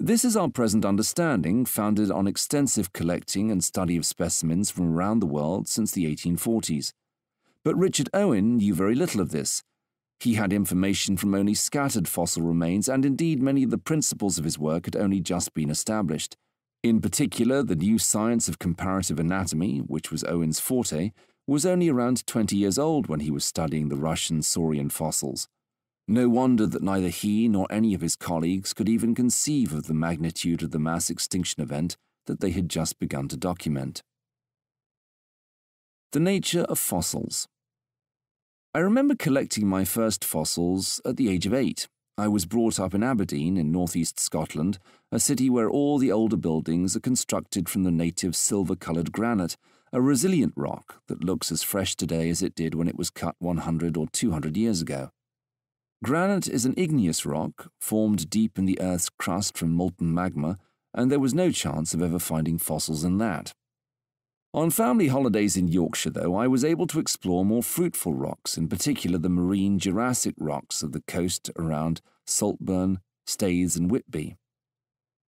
This is our present understanding, founded on extensive collecting and study of specimens from around the world since the 1840s. But Richard Owen knew very little of this. He had information from only scattered fossil remains, and indeed many of the principles of his work had only just been established. In particular, the new science of comparative anatomy, which was Owen's forte, was only around 20 years old when he was studying the Russian saurian fossils. No wonder that neither he nor any of his colleagues could even conceive of the magnitude of the mass extinction event that they had just begun to document. The nature of fossils. I remember collecting my first fossils at the age of eight. I was brought up in Aberdeen in northeast Scotland, a city where all the older buildings are constructed from the native silver coloured granite, a resilient rock that looks as fresh today as it did when it was cut 100 or 200 years ago. Granite is an igneous rock formed deep in the Earth's crust from molten magma, and there was no chance of ever finding fossils in that. On family holidays in Yorkshire, though, I was able to explore more fruitful rocks, in particular the marine Jurassic rocks of the coast around Saltburn, Staithes, and Whitby.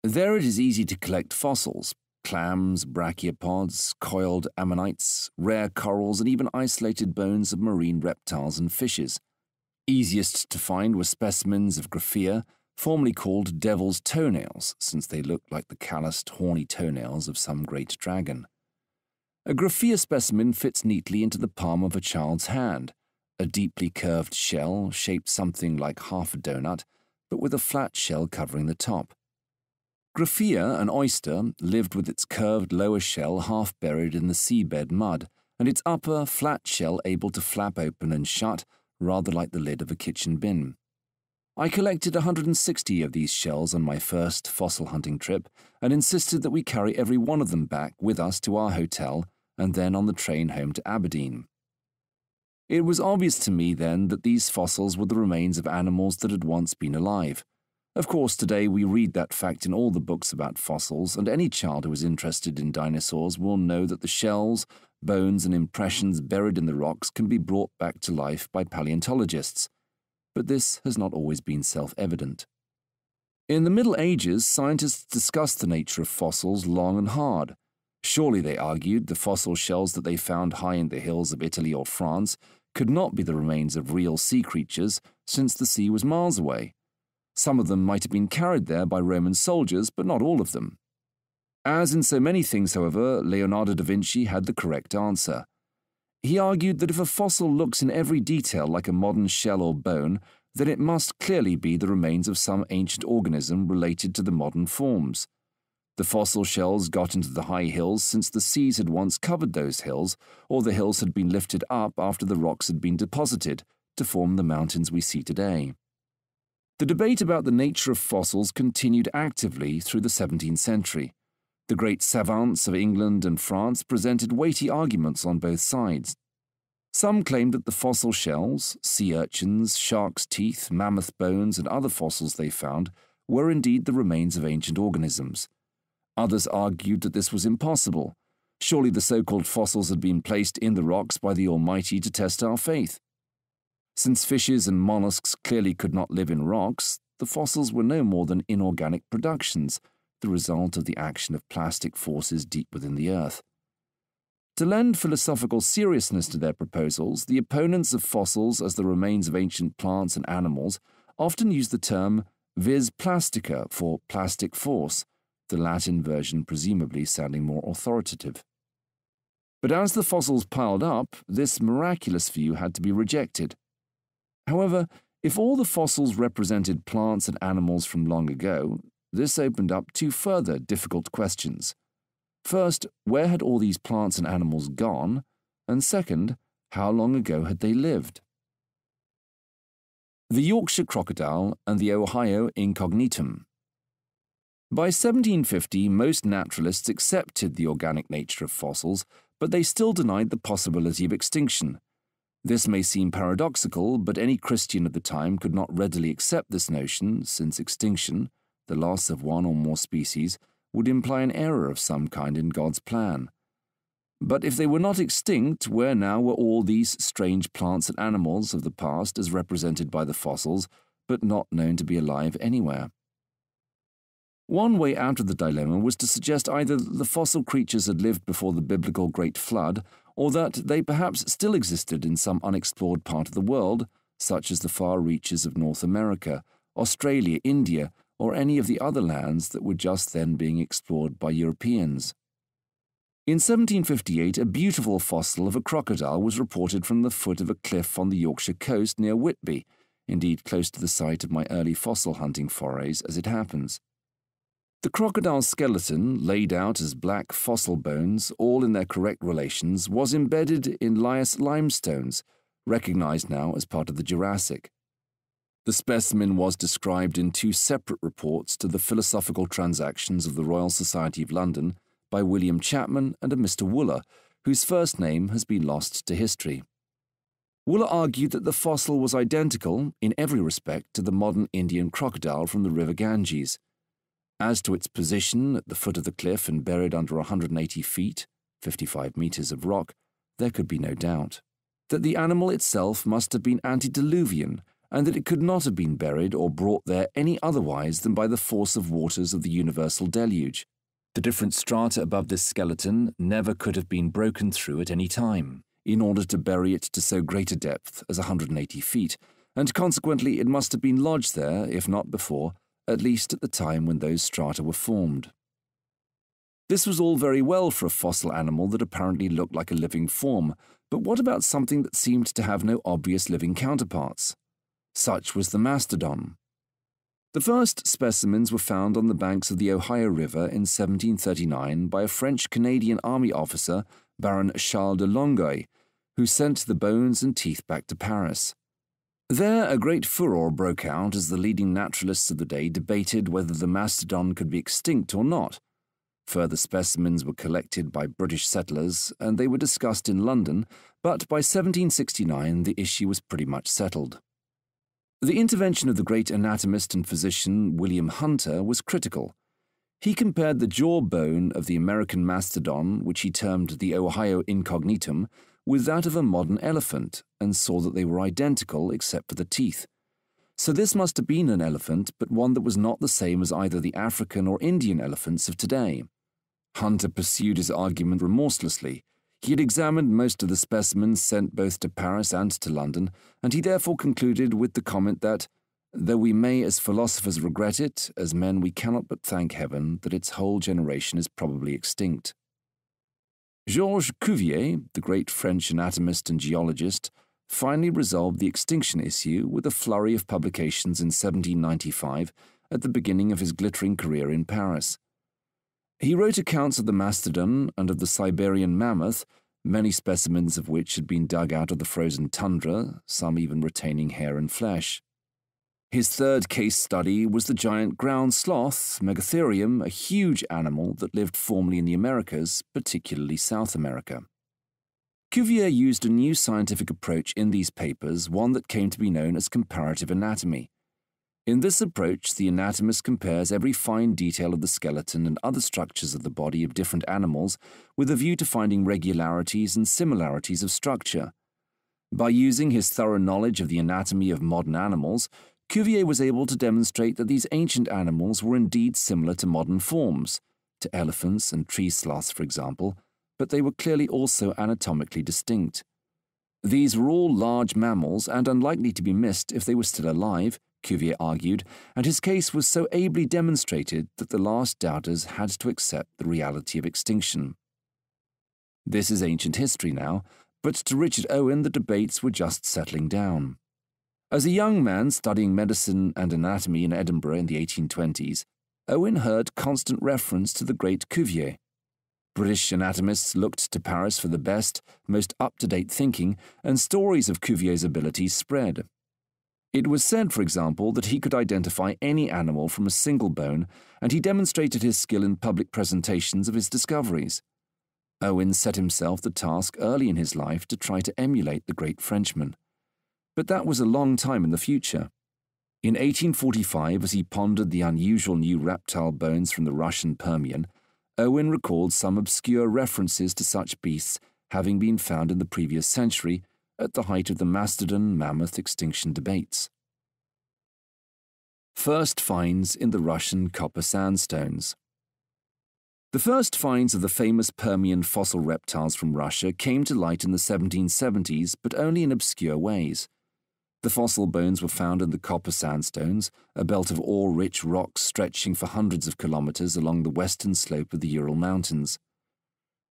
There it is easy to collect fossils clams, brachiopods, coiled ammonites, rare corals, and even isolated bones of marine reptiles and fishes. Easiest to find were specimens of Gryphaea, formerly called devil's toenails, since they looked like the calloused, horny toenails of some great dragon. A Gryphaea specimen fits neatly into the palm of a child's hand, a deeply curved shell shaped something like half a donut, but with a flat shell covering the top. Gryphaea, an oyster, lived with its curved lower shell half buried in the seabed mud, and its upper, flat shell able to flap open and shut rather like the lid of a kitchen bin. I collected 160 of these shells on my first fossil hunting trip and insisted that we carry every one of them back with us to our hotel and then on the train home to Aberdeen. It was obvious to me then that these fossils were the remains of animals that had once been alive. Of course, today we read that fact in all the books about fossils, and any child who is interested in dinosaurs will know that the shells, bones, and impressions buried in the rocks can be brought back to life by paleontologists, but this has not always been self evident. In the Middle Ages, scientists discussed the nature of fossils long and hard. Surely, they argued, the fossil shells that they found high in the hills of Italy or France could not be the remains of real sea creatures, since the sea was miles away. Some of them might have been carried there by Roman soldiers, but not all of them. As in so many things, however, Leonardo da Vinci had the correct answer. He argued that if a fossil looks in every detail like a modern shell or bone, then it must clearly be the remains of some ancient organism related to the modern forms. The fossil shells got into the high hills since the seas had once covered those hills, or the hills had been lifted up after the rocks had been deposited to form the mountains we see today. The debate about the nature of fossils continued actively through the 17th century. The great savants of England and France presented weighty arguments on both sides. Some claimed that the fossil shells, sea urchins, shark's teeth, mammoth bones, and other fossils they found were indeed the remains of ancient organisms. Others argued that this was impossible. Surely the so called fossils had been placed in the rocks by the Almighty to test our faith. Since fishes and mollusks clearly could not live in rocks, the fossils were no more than inorganic productions the result of the action of plastic forces deep within the earth. To lend philosophical seriousness to their proposals, the opponents of fossils as the remains of ancient plants and animals often use the term vis plastica for plastic force, the Latin version presumably sounding more authoritative. But as the fossils piled up, this miraculous view had to be rejected. However, if all the fossils represented plants and animals from long ago, this opened up two further difficult questions. First, where had all these plants and animals gone? And second, how long ago had they lived? The Yorkshire crocodile and the Ohio incognitum. By 1750, most naturalists accepted the organic nature of fossils, but they still denied the possibility of extinction. This may seem paradoxical, but any Christian of the time could not readily accept this notion, since extinction, the loss of one or more species, would imply an error of some kind in God's plan. But if they were not extinct, where now were all these strange plants and animals of the past as represented by the fossils, but not known to be alive anywhere? One way out of the dilemma was to suggest either that the fossil creatures had lived before the biblical Great Flood, or that they perhaps still existed in some unexplored part of the world, such as the far reaches of North America, Australia, India, or any of the other lands that were just then being explored by Europeans. In 1758, a beautiful fossil of a crocodile was reported from the foot of a cliff on the Yorkshire coast near Whitby, indeed close to the site of my early fossil hunting forays, as it happens. The crocodile skeleton, laid out as black fossil bones, all in their correct relations, was embedded in Lias limestones, recognized now as part of the Jurassic. The specimen was described in two separate reports to the Philosophical Transactions of the Royal Society of London by William Chapman and a Mr. Wooler, whose first name has been lost to history. Wooler argued that the fossil was identical, in every respect, to the modern Indian crocodile from the river Ganges. As to its position at the foot of the cliff and buried under 180 feet, 55 metres of rock, there could be no doubt. That the animal itself must have been antediluvian, and that it could not have been buried or brought there any otherwise than by the force of waters of the universal deluge. The different strata above this skeleton never could have been broken through at any time, in order to bury it to so great a depth as 180 feet, and consequently it must have been lodged there, if not before, at least at the time when those strata were formed. This was all very well for a fossil animal that apparently looked like a living form, but what about something that seemed to have no obvious living counterparts? Such was the mastodon. The first specimens were found on the banks of the Ohio River in 1739 by a French Canadian Army officer, Baron Charles de Longueuil, who sent the bones and teeth back to Paris. There, a great furor broke out as the leading naturalists of the day debated whether the mastodon could be extinct or not. Further specimens were collected by British settlers, and they were discussed in London, but by 1769 the issue was pretty much settled. The intervention of the great anatomist and physician William Hunter was critical. He compared the jawbone of the American mastodon, which he termed the Ohio incognitum, with that of a modern elephant and saw that they were identical except for the teeth. So this must have been an elephant, but one that was not the same as either the African or Indian elephants of today. Hunter pursued his argument remorselessly. He had examined most of the specimens sent both to Paris and to London, and he therefore concluded with the comment that, though we may as philosophers regret it, as men we cannot but thank heaven that its whole generation is probably extinct. Georges Cuvier, the great French anatomist and geologist, finally resolved the extinction issue with a flurry of publications in 1795 at the beginning of his glittering career in Paris. He wrote accounts of the mastodon and of the Siberian mammoth, many specimens of which had been dug out of the frozen tundra, some even retaining hair and flesh. His third case study was the giant ground sloth, Megatherium, a huge animal that lived formerly in the Americas, particularly South America. Cuvier used a new scientific approach in these papers, one that came to be known as comparative anatomy. In this approach, the anatomist compares every fine detail of the skeleton and other structures of the body of different animals with a view to finding regularities and similarities of structure. By using his thorough knowledge of the anatomy of modern animals, Cuvier was able to demonstrate that these ancient animals were indeed similar to modern forms, to elephants and tree sloths, for example, but they were clearly also anatomically distinct. These were all large mammals and unlikely to be missed if they were still alive, Cuvier argued, and his case was so ably demonstrated that the last doubters had to accept the reality of extinction. This is ancient history now, but to Richard Owen the debates were just settling down. As a young man studying medicine and anatomy in Edinburgh in the 1820s, Owen heard constant reference to the great Cuvier. British anatomists looked to Paris for the best, most up to date thinking, and stories of Cuvier's abilities spread. It was said, for example, that he could identify any animal from a single bone, and he demonstrated his skill in public presentations of his discoveries. Owen set himself the task early in his life to try to emulate the great Frenchman. But that was a long time in the future. In 1845, as he pondered the unusual new reptile bones from the Russian Permian, Owen recalled some obscure references to such beasts having been found in the previous century at the height of the mastodon mammoth extinction debates. First finds in the Russian copper sandstones. The first finds of the famous Permian fossil reptiles from Russia came to light in the 1770s, but only in obscure ways. The fossil bones were found in the copper sandstones, a belt of ore rich rocks stretching for hundreds of kilometers along the western slope of the Ural Mountains.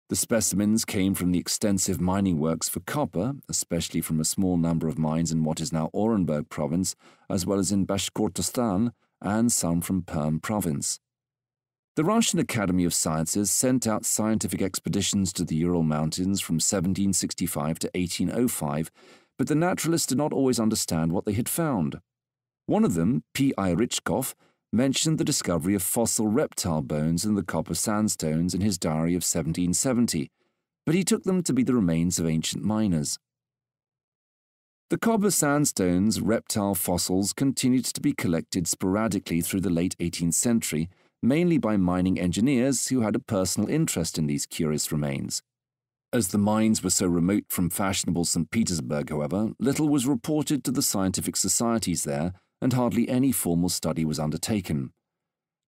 The specimens came from the extensive mining works for copper, especially from a small number of mines in what is now Orenburg province, as well as in Bashkortostan, and some from Perm province. The Russian Academy of Sciences sent out scientific expeditions to the Ural Mountains from 1765 to 1805 but the naturalists did not always understand what they had found. One of them, P. I. Ryczkow, mentioned the discovery of fossil reptile bones in the copper sandstones in his diary of 1770, but he took them to be the remains of ancient miners. The copper sandstones reptile fossils continued to be collected sporadically through the late 18th century, mainly by mining engineers who had a personal interest in these curious remains. As the mines were so remote from fashionable St. Petersburg, however, little was reported to the scientific societies there, and hardly any formal study was undertaken.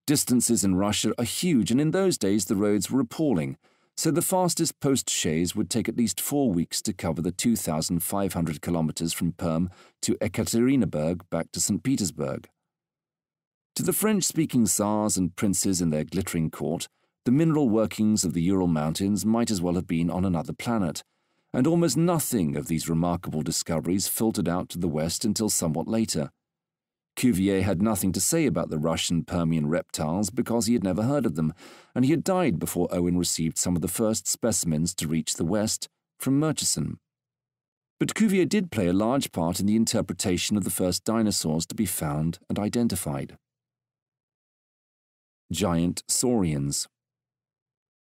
Distances in Russia are huge, and in those days the roads were appalling, so the fastest post chaise would take at least four weeks to cover the 2,500 kilometers from Perm to Ekaterinburg back to St. Petersburg. To the French speaking Tsars and princes in their glittering court, the mineral workings of the Ural Mountains might as well have been on another planet, and almost nothing of these remarkable discoveries filtered out to the west until somewhat later. Cuvier had nothing to say about the Russian Permian reptiles because he had never heard of them, and he had died before Owen received some of the first specimens to reach the west from Murchison. But Cuvier did play a large part in the interpretation of the first dinosaurs to be found and identified. Giant saurians.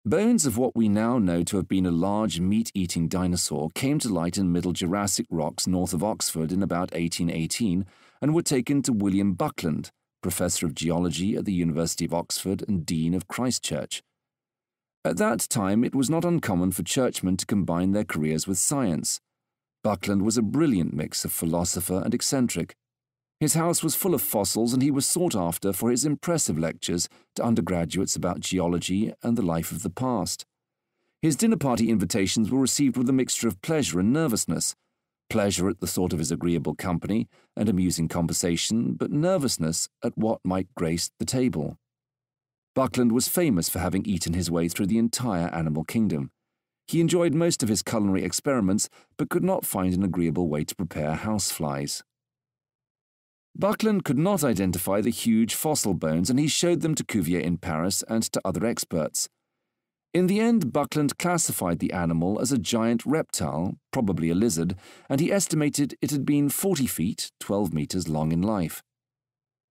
Bones of what we now know to have been a large meat eating dinosaur came to light in Middle Jurassic rocks north of Oxford in about 1818 and were taken to William Buckland, Professor of Geology at the University of Oxford and Dean of Christ Church. At that time, it was not uncommon for churchmen to combine their careers with science. Buckland was a brilliant mix of philosopher and eccentric, his house was full of fossils, and he was sought after for his impressive lectures to undergraduates about geology and the life of the past. His dinner party invitations were received with a mixture of pleasure and nervousness pleasure at the thought of his agreeable company and amusing conversation, but nervousness at what might grace the table. Buckland was famous for having eaten his way through the entire animal kingdom. He enjoyed most of his culinary experiments, but could not find an agreeable way to prepare house flies. Buckland could not identify the huge fossil bones, and he showed them to Cuvier in Paris and to other experts. In the end, Buckland classified the animal as a giant reptile, probably a lizard, and he estimated it had been 40 feet, 12 meters long in life.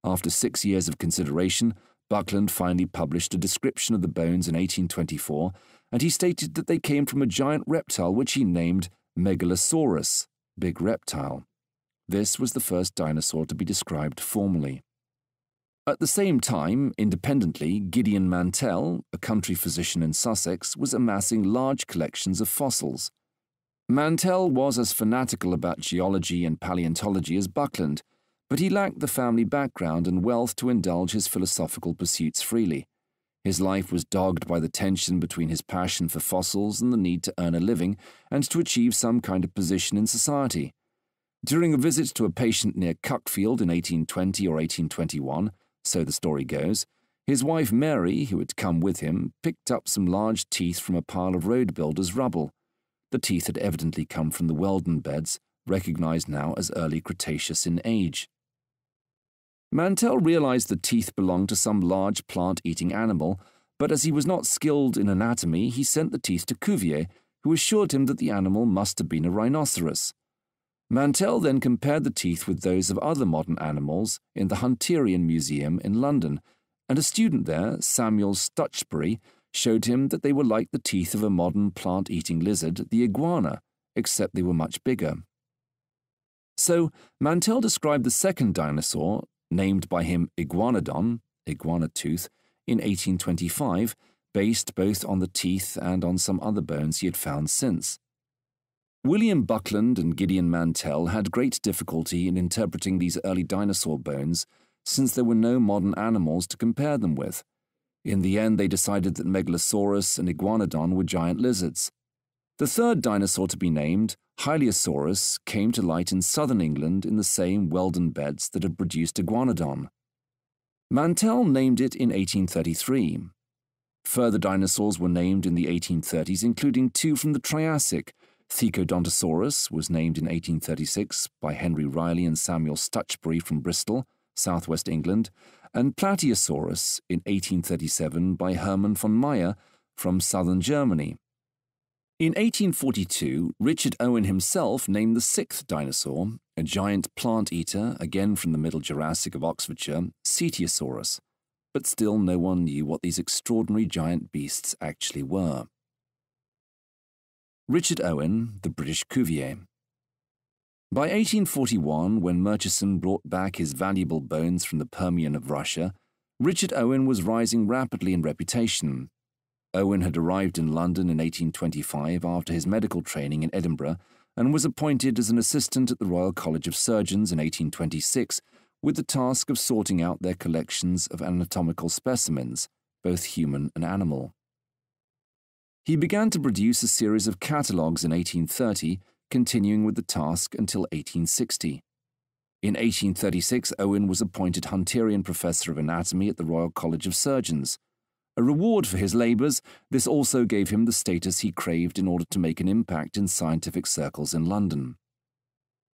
After six years of consideration, Buckland finally published a description of the bones in 1824, and he stated that they came from a giant reptile which he named Megalosaurus, big reptile. This was the first dinosaur to be described formally. At the same time, independently, Gideon Mantell, a country physician in Sussex, was amassing large collections of fossils. Mantell was as fanatical about geology and paleontology as Buckland, but he lacked the family background and wealth to indulge his philosophical pursuits freely. His life was dogged by the tension between his passion for fossils and the need to earn a living and to achieve some kind of position in society. During a visit to a patient near Cuckfield in 1820 or 1821, so the story goes, his wife Mary, who had come with him, picked up some large teeth from a pile of road builders' rubble. The teeth had evidently come from the Wealden beds, recognized now as early Cretaceous in age. Mantell realized the teeth belonged to some large plant eating animal, but as he was not skilled in anatomy, he sent the teeth to Cuvier, who assured him that the animal must have been a rhinoceros. Mantell then compared the teeth with those of other modern animals in the Hunterian Museum in London, and a student there, Samuel Stutchbury, showed him that they were like the teeth of a modern plant eating lizard, the iguana, except they were much bigger. So, Mantell described the second dinosaur, named by him Iguanodon, iguana tooth, in 1825, based both on the teeth and on some other bones he had found since. William Buckland and Gideon Mantell had great difficulty in interpreting these early dinosaur bones since there were no modern animals to compare them with. In the end, they decided that Megalosaurus and Iguanodon were giant lizards. The third dinosaur to be named, Hylaeosaurus, came to light in southern England in the same Wealden beds that had produced Iguanodon. Mantell named it in 1833. Further dinosaurs were named in the 1830s, including two from the Triassic. Thecodontosaurus was named in 1836 by Henry Riley and Samuel Stutchbury from Bristol, southwest England, and Plateosaurus in 1837 by Hermann von Meyer from southern Germany. In 1842, Richard Owen himself named the sixth dinosaur, a giant plant eater, again from the Middle Jurassic of Oxfordshire, Cetiosaurus, but still no one knew what these extraordinary giant beasts actually were. Richard Owen, the British Cuvier. By 1841, when Murchison brought back his valuable bones from the Permian of Russia, Richard Owen was rising rapidly in reputation. Owen had arrived in London in 1825 after his medical training in Edinburgh and was appointed as an assistant at the Royal College of Surgeons in 1826 with the task of sorting out their collections of anatomical specimens, both human and animal. He began to produce a series of catalogues in 1830 continuing with the task until 1860. In 1836, Owen was appointed Hunterian Professor of Anatomy at the Royal College of Surgeons. A reward for his labours, this also gave him the status he craved in order to make an impact in scientific circles in London.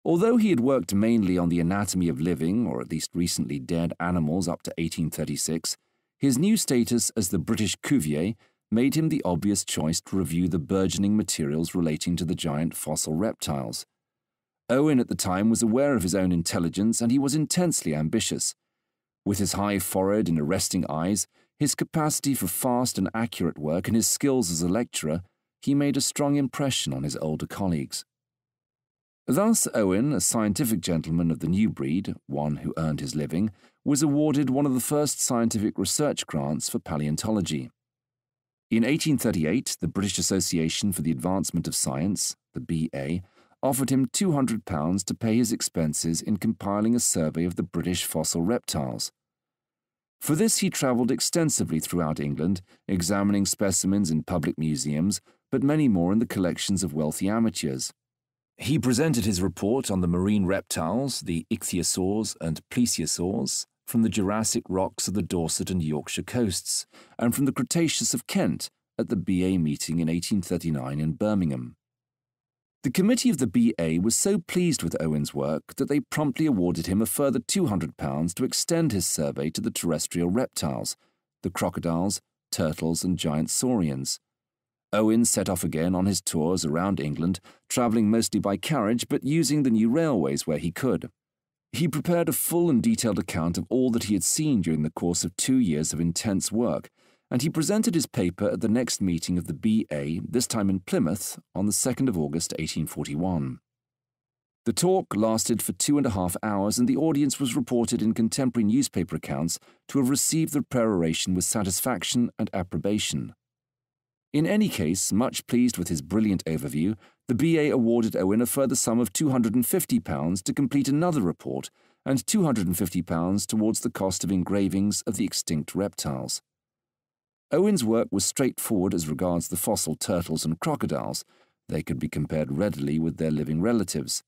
Although he had worked mainly on the anatomy of living, or at least recently dead, animals up to 1836, his new status as the British Cuvier made him the obvious choice to review the burgeoning materials relating to the giant fossil reptiles. Owen at the time was aware of his own intelligence and he was intensely ambitious. With his high forehead and arresting eyes, his capacity for fast and accurate work, and his skills as a lecturer, he made a strong impression on his older colleagues. Thus, Owen, a scientific gentleman of the new breed, one who earned his living, was awarded one of the first scientific research grants for paleontology. In 1838, the British Association for the Advancement of Science, the BA, offered him £200 to pay his expenses in compiling a survey of the British fossil reptiles. For this, he travelled extensively throughout England, examining specimens in public museums, but many more in the collections of wealthy amateurs. He presented his report on the marine reptiles, the ichthyosaurs and plesiosaurs, from the Jurassic rocks of the Dorset and Yorkshire coasts, and from the Cretaceous of Kent at the BA meeting in 1839 in Birmingham. The committee of the BA was so pleased with Owen's work that they promptly awarded him a further £200 to extend his survey to the terrestrial reptiles, the crocodiles, turtles, and giant saurians. Owen set off again on his tours around England, travelling mostly by carriage but using the new railways where he could. He prepared a full and detailed account of all that he had seen during the course of two years of intense work, and he presented his paper at the next meeting of the BA, this time in Plymouth, on the 2nd of August 1841. The talk lasted for two and a half hours, and the audience was reported in contemporary newspaper accounts to have received the peroration with satisfaction and approbation. In any case, much pleased with his brilliant overview, the BA awarded Owen a further sum of £250 to complete another report and £250 towards the cost of engravings of the extinct reptiles. Owen's work was straightforward as regards the fossil turtles and crocodiles. They could be compared readily with their living relatives.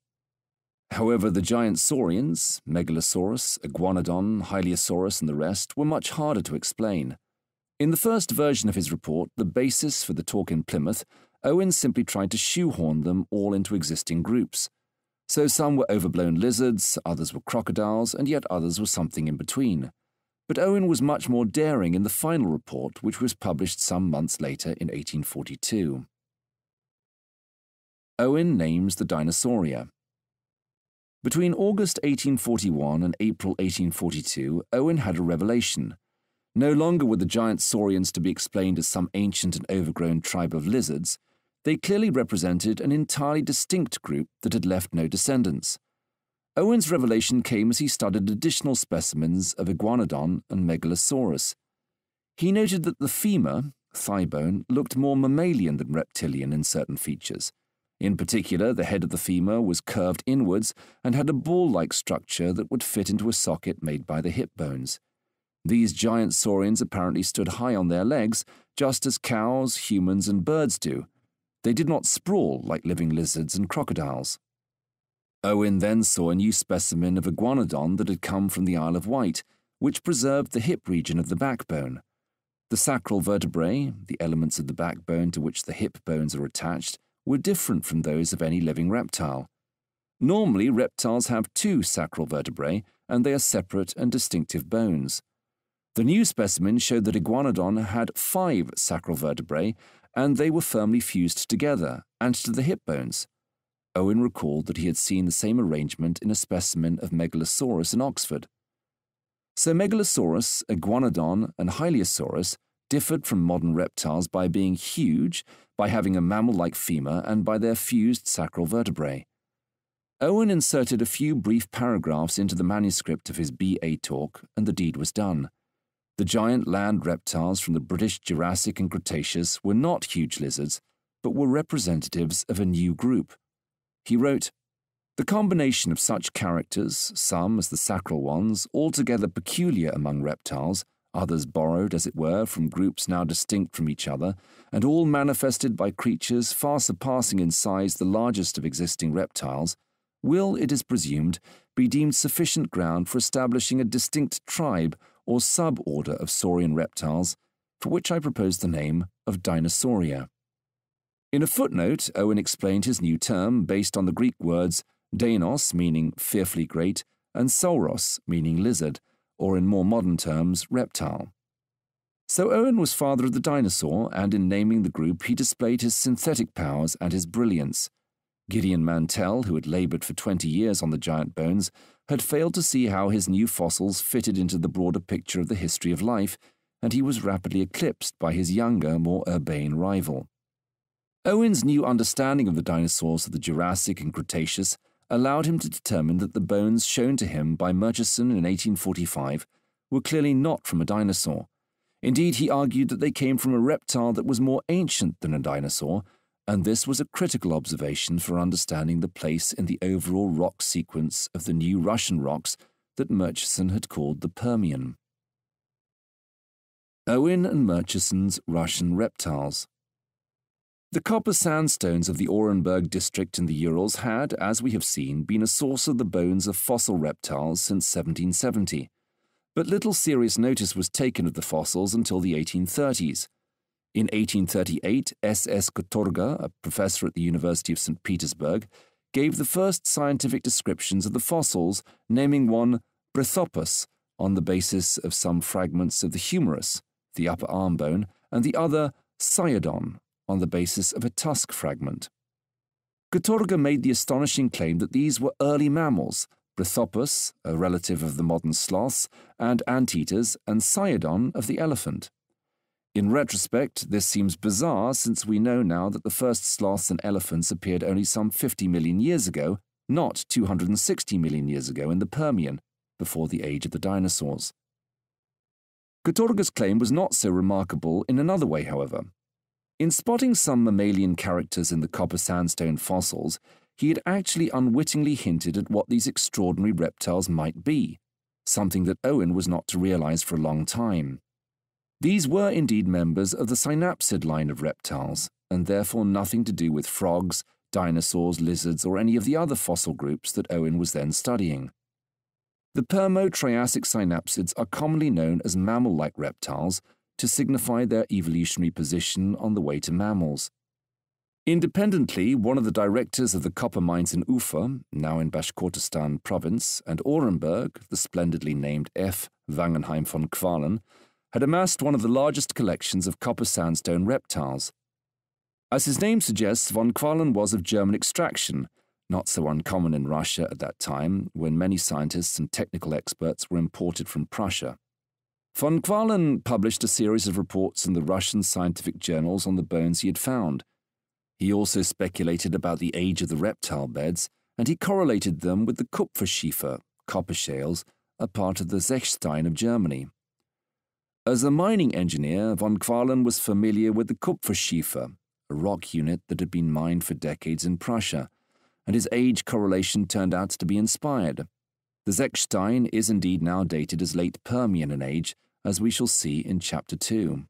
However, the giant saurians, Megalosaurus, Iguanodon, Hylaeosaurus, and the rest, were much harder to explain. In the first version of his report, the basis for the talk in Plymouth, Owen simply tried to shoehorn them all into existing groups. So some were overblown lizards, others were crocodiles, and yet others were something in between. but Owen was much more daring in the final report, which was published some months later in 1842. Owen names the Dinosauria. Between August 1841 and April 1842, Owen had a revelation. No longer were the giant saurians to be explained as some ancient and overgrown tribe of lizards. They clearly represented an entirely distinct group that had left no descendants. Owen's revelation came as he studied additional specimens of Iguanodon and Megalosaurus. He noted that the femur, thigh bone, looked more mammalian than reptilian in certain features. In particular, the head of the femur was curved inwards and had a ball like structure that would fit into a socket made by the hip bones. These giant saurians apparently stood high on their legs, just as cows, humans, and birds do. They did not sprawl like living lizards and crocodiles. Owen then saw a new specimen of iguanodon that had come from the Isle of Wight, which preserved the hip region of the backbone. The sacral vertebrae, the elements of the backbone to which the hip bones are attached, were different from those of any living reptile. Normally, reptiles have two sacral vertebrae, and they are separate and distinctive bones. The new specimen showed that Iguanodon had five sacral vertebrae, and they were firmly fused together and to the hip bones. Owen recalled that he had seen the same arrangement in a specimen of Megalosaurus in Oxford. So Megalosaurus, Iguanodon, and Hylaeosaurus differed from modern reptiles by being huge, by having a mammal-like femur, and by their fused sacral vertebrae. Owen inserted a few brief paragraphs into the manuscript of his BA talk, and the deed was done. The giant land reptiles from the British Jurassic and Cretaceous were not huge lizards, but were representatives of a new group, he wrote, The combination of such characters, some as the sacral ones, altogether peculiar among reptiles, others borrowed, as it were, from groups now distinct from each other, and all manifested by creatures far surpassing in size the largest of existing reptiles, will, it is presumed, be deemed sufficient ground for establishing a distinct tribe or suborder of saurian reptiles, for which I propose the name of Dinosauria. In a footnote, Owen explained his new term based on the Greek words deinos, meaning fearfully great, and sauros, meaning lizard, or in more modern terms, reptile. So Owen was father of the dinosaur, and in naming the group, he displayed his synthetic powers and his brilliance. Gideon Mantell, who had laboured for 20 years on the giant bones, had failed to see how his new fossils fitted into the broader picture of the history of life, and he was rapidly eclipsed by his younger, more urbane rival. Owen's new understanding of the dinosaurs of the Jurassic and Cretaceous allowed him to determine that the bones shown to him by Murchison in 1845 were clearly not from a dinosaur. Indeed, he argued that they came from a reptile that was more ancient than a dinosaur, and this was a critical observation for understanding the place in the overall rock sequence of the new Russian rocks that Murchison had called the Permian. Owen and Murchison's Russian Reptiles the copper sandstones of the Orenburg district in the Urals had, as we have seen, been a source of the bones of fossil reptiles since 1770, but little serious notice was taken of the fossils until the 1830s. In 1838, S.S. Kutorga, a professor at the University of St. Petersburg, gave the first scientific descriptions of the fossils, naming one Brithopus on the basis of some fragments of the humerus, the upper arm bone, and the other Syodon on the basis of a tusk fragment. Kutorga made the astonishing claim that these were early mammals, Brithopus, a relative of the modern sloths, and anteaters, and Syodon of the elephant. In retrospect, this seems bizarre since we know now that the first sloths and elephants appeared only some 50 million years ago, not 260 million years ago in the Permian, before the age of the dinosaurs. Kutorga's claim was not so remarkable in another way, however. In spotting some mammalian characters in the copper sandstone fossils, he had actually unwittingly hinted at what these extraordinary reptiles might be, something that Owen was not to realize for a long time. These were indeed members of the synapsid line of reptiles, and therefore nothing to do with frogs, dinosaurs, lizards, or any of the other fossil groups that Owen was then studying. The Permo-Triassic synapsids are commonly known as mammal-like reptiles to signify their evolutionary position on the way to mammals. Independently, one of the directors of the copper mines in Ufa, now in Bashkortostan province, and Orenburg, the splendidly named F. Wangenheim von Qualen, had amassed one of the largest collections of copper sandstone reptiles. As his name suggests, von Qualen was of German extraction, not so uncommon in Russia at that time, when many scientists and technical experts were imported from Prussia. Von Qualen published a series of reports in the Russian scientific journals on the bones he had found. He also speculated about the age of the reptile beds, and he correlated them with the Kupferschiefer, copper shales, a part of the Zechstein of Germany. As a mining engineer, von Qualen was familiar with the Kupferschiefer, a rock unit that had been mined for decades in Prussia, and his age correlation turned out to be inspired. The Zechstein is indeed now dated as late Permian in age, as we shall see in Chapter 2.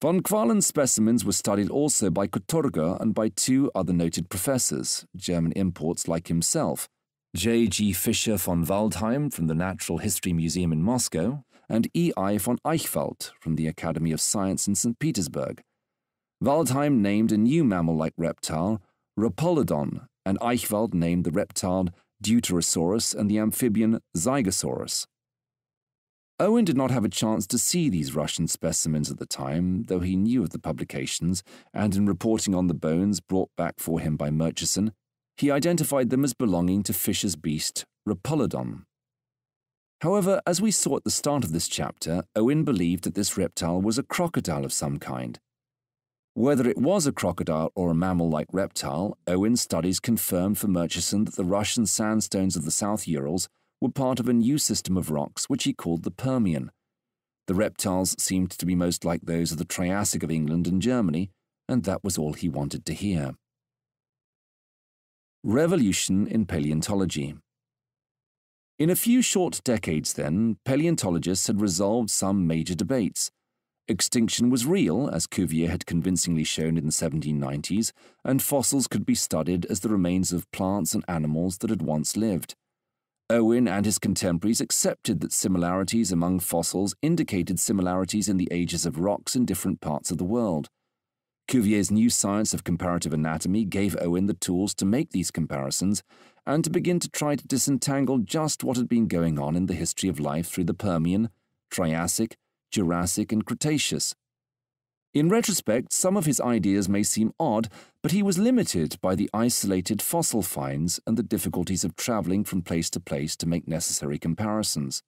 Von Qualen's specimens were studied also by Kutorga and by two other noted professors, German imports like himself, J. G. Fischer von Waldheim from the Natural History Museum in Moscow, and E. I. von Eichwald from the Academy of Science in St. Petersburg. Waldheim named a new mammal like reptile, Rhopalodon, and Eichwald named the reptile Deuterosaurus and the amphibian Zygosaurus. Owen did not have a chance to see these Russian specimens at the time, though he knew of the publications, and in reporting on the bones brought back for him by Murchison, he identified them as belonging to Fischer's beast, Rhopalodon. However, as we saw at the start of this chapter, Owen believed that this reptile was a crocodile of some kind. Whether it was a crocodile or a mammal like reptile, Owen's studies confirmed for Murchison that the Russian sandstones of the South Urals were part of a new system of rocks which he called the Permian. The reptiles seemed to be most like those of the Triassic of England and Germany, and that was all he wanted to hear. Revolution in Paleontology In a few short decades, then, paleontologists had resolved some major debates Extinction was real, as Cuvier had convincingly shown in the 1790s, and fossils could be studied as the remains of plants and animals that had once lived. Owen and his contemporaries accepted that similarities among fossils indicated similarities in the ages of rocks in different parts of the world. Cuvier's new science of comparative anatomy gave Owen the tools to make these comparisons and to begin to try to disentangle just what had been going on in the history of life through the Permian, Triassic, Jurassic, and Cretaceous. In retrospect, some of his ideas may seem odd, but he was limited by the isolated fossil finds and the difficulties of travelling from place to place to make necessary comparisons.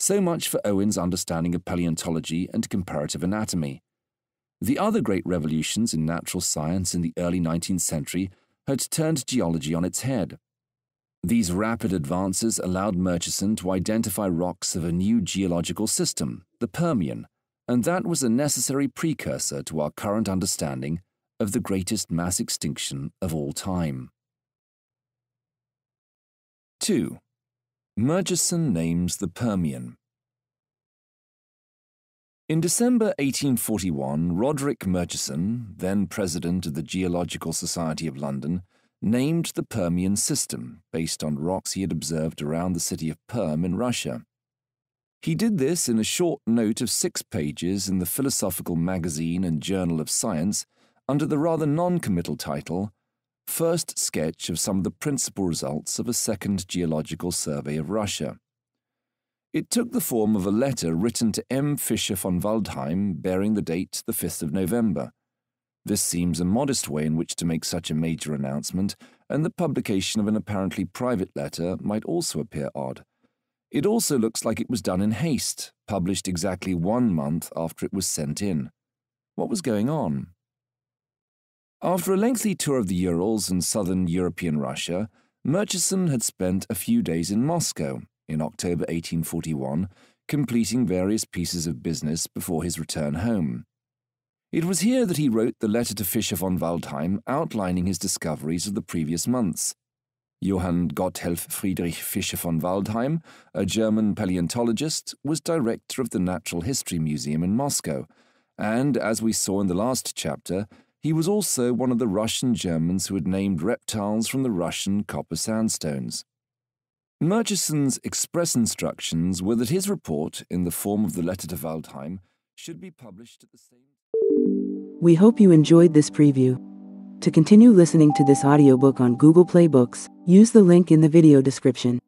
So much for Owen's understanding of paleontology and comparative anatomy. The other great revolutions in natural science in the early 19th century had turned geology on its head. These rapid advances allowed Murchison to identify rocks of a new geological system, the Permian, and that was a necessary precursor to our current understanding of the greatest mass extinction of all time. 2. Murchison names the Permian. In December 1841, Roderick Murchison, then president of the Geological Society of London, named the Permian system based on rocks he had observed around the city of Perm in Russia. He did this in a short note of six pages in the Philosophical Magazine and Journal of Science under the rather non committal title First Sketch of Some of the Principal Results of a Second Geological Survey of Russia. It took the form of a letter written to M. Fischer von Waldheim bearing the date the 5th of November. This seems a modest way in which to make such a major announcement, and the publication of an apparently private letter might also appear odd. It also looks like it was done in haste, published exactly one month after it was sent in. What was going on? After a lengthy tour of the Urals and southern European Russia, Murchison had spent a few days in Moscow in October 1841, completing various pieces of business before his return home. It was here that he wrote the letter to Fischer von Waldheim outlining his discoveries of the previous months. Johann Gotthelf Friedrich Fischer von Waldheim, a German paleontologist, was director of the Natural History Museum in Moscow, and, as we saw in the last chapter, he was also one of the Russian Germans who had named reptiles from the Russian copper sandstones. Murchison's express instructions were that his report, in the form of the letter to Waldheim, should be published at the same we hope you enjoyed this preview. To continue listening to this audiobook on Google Play Books, use the link in the video description.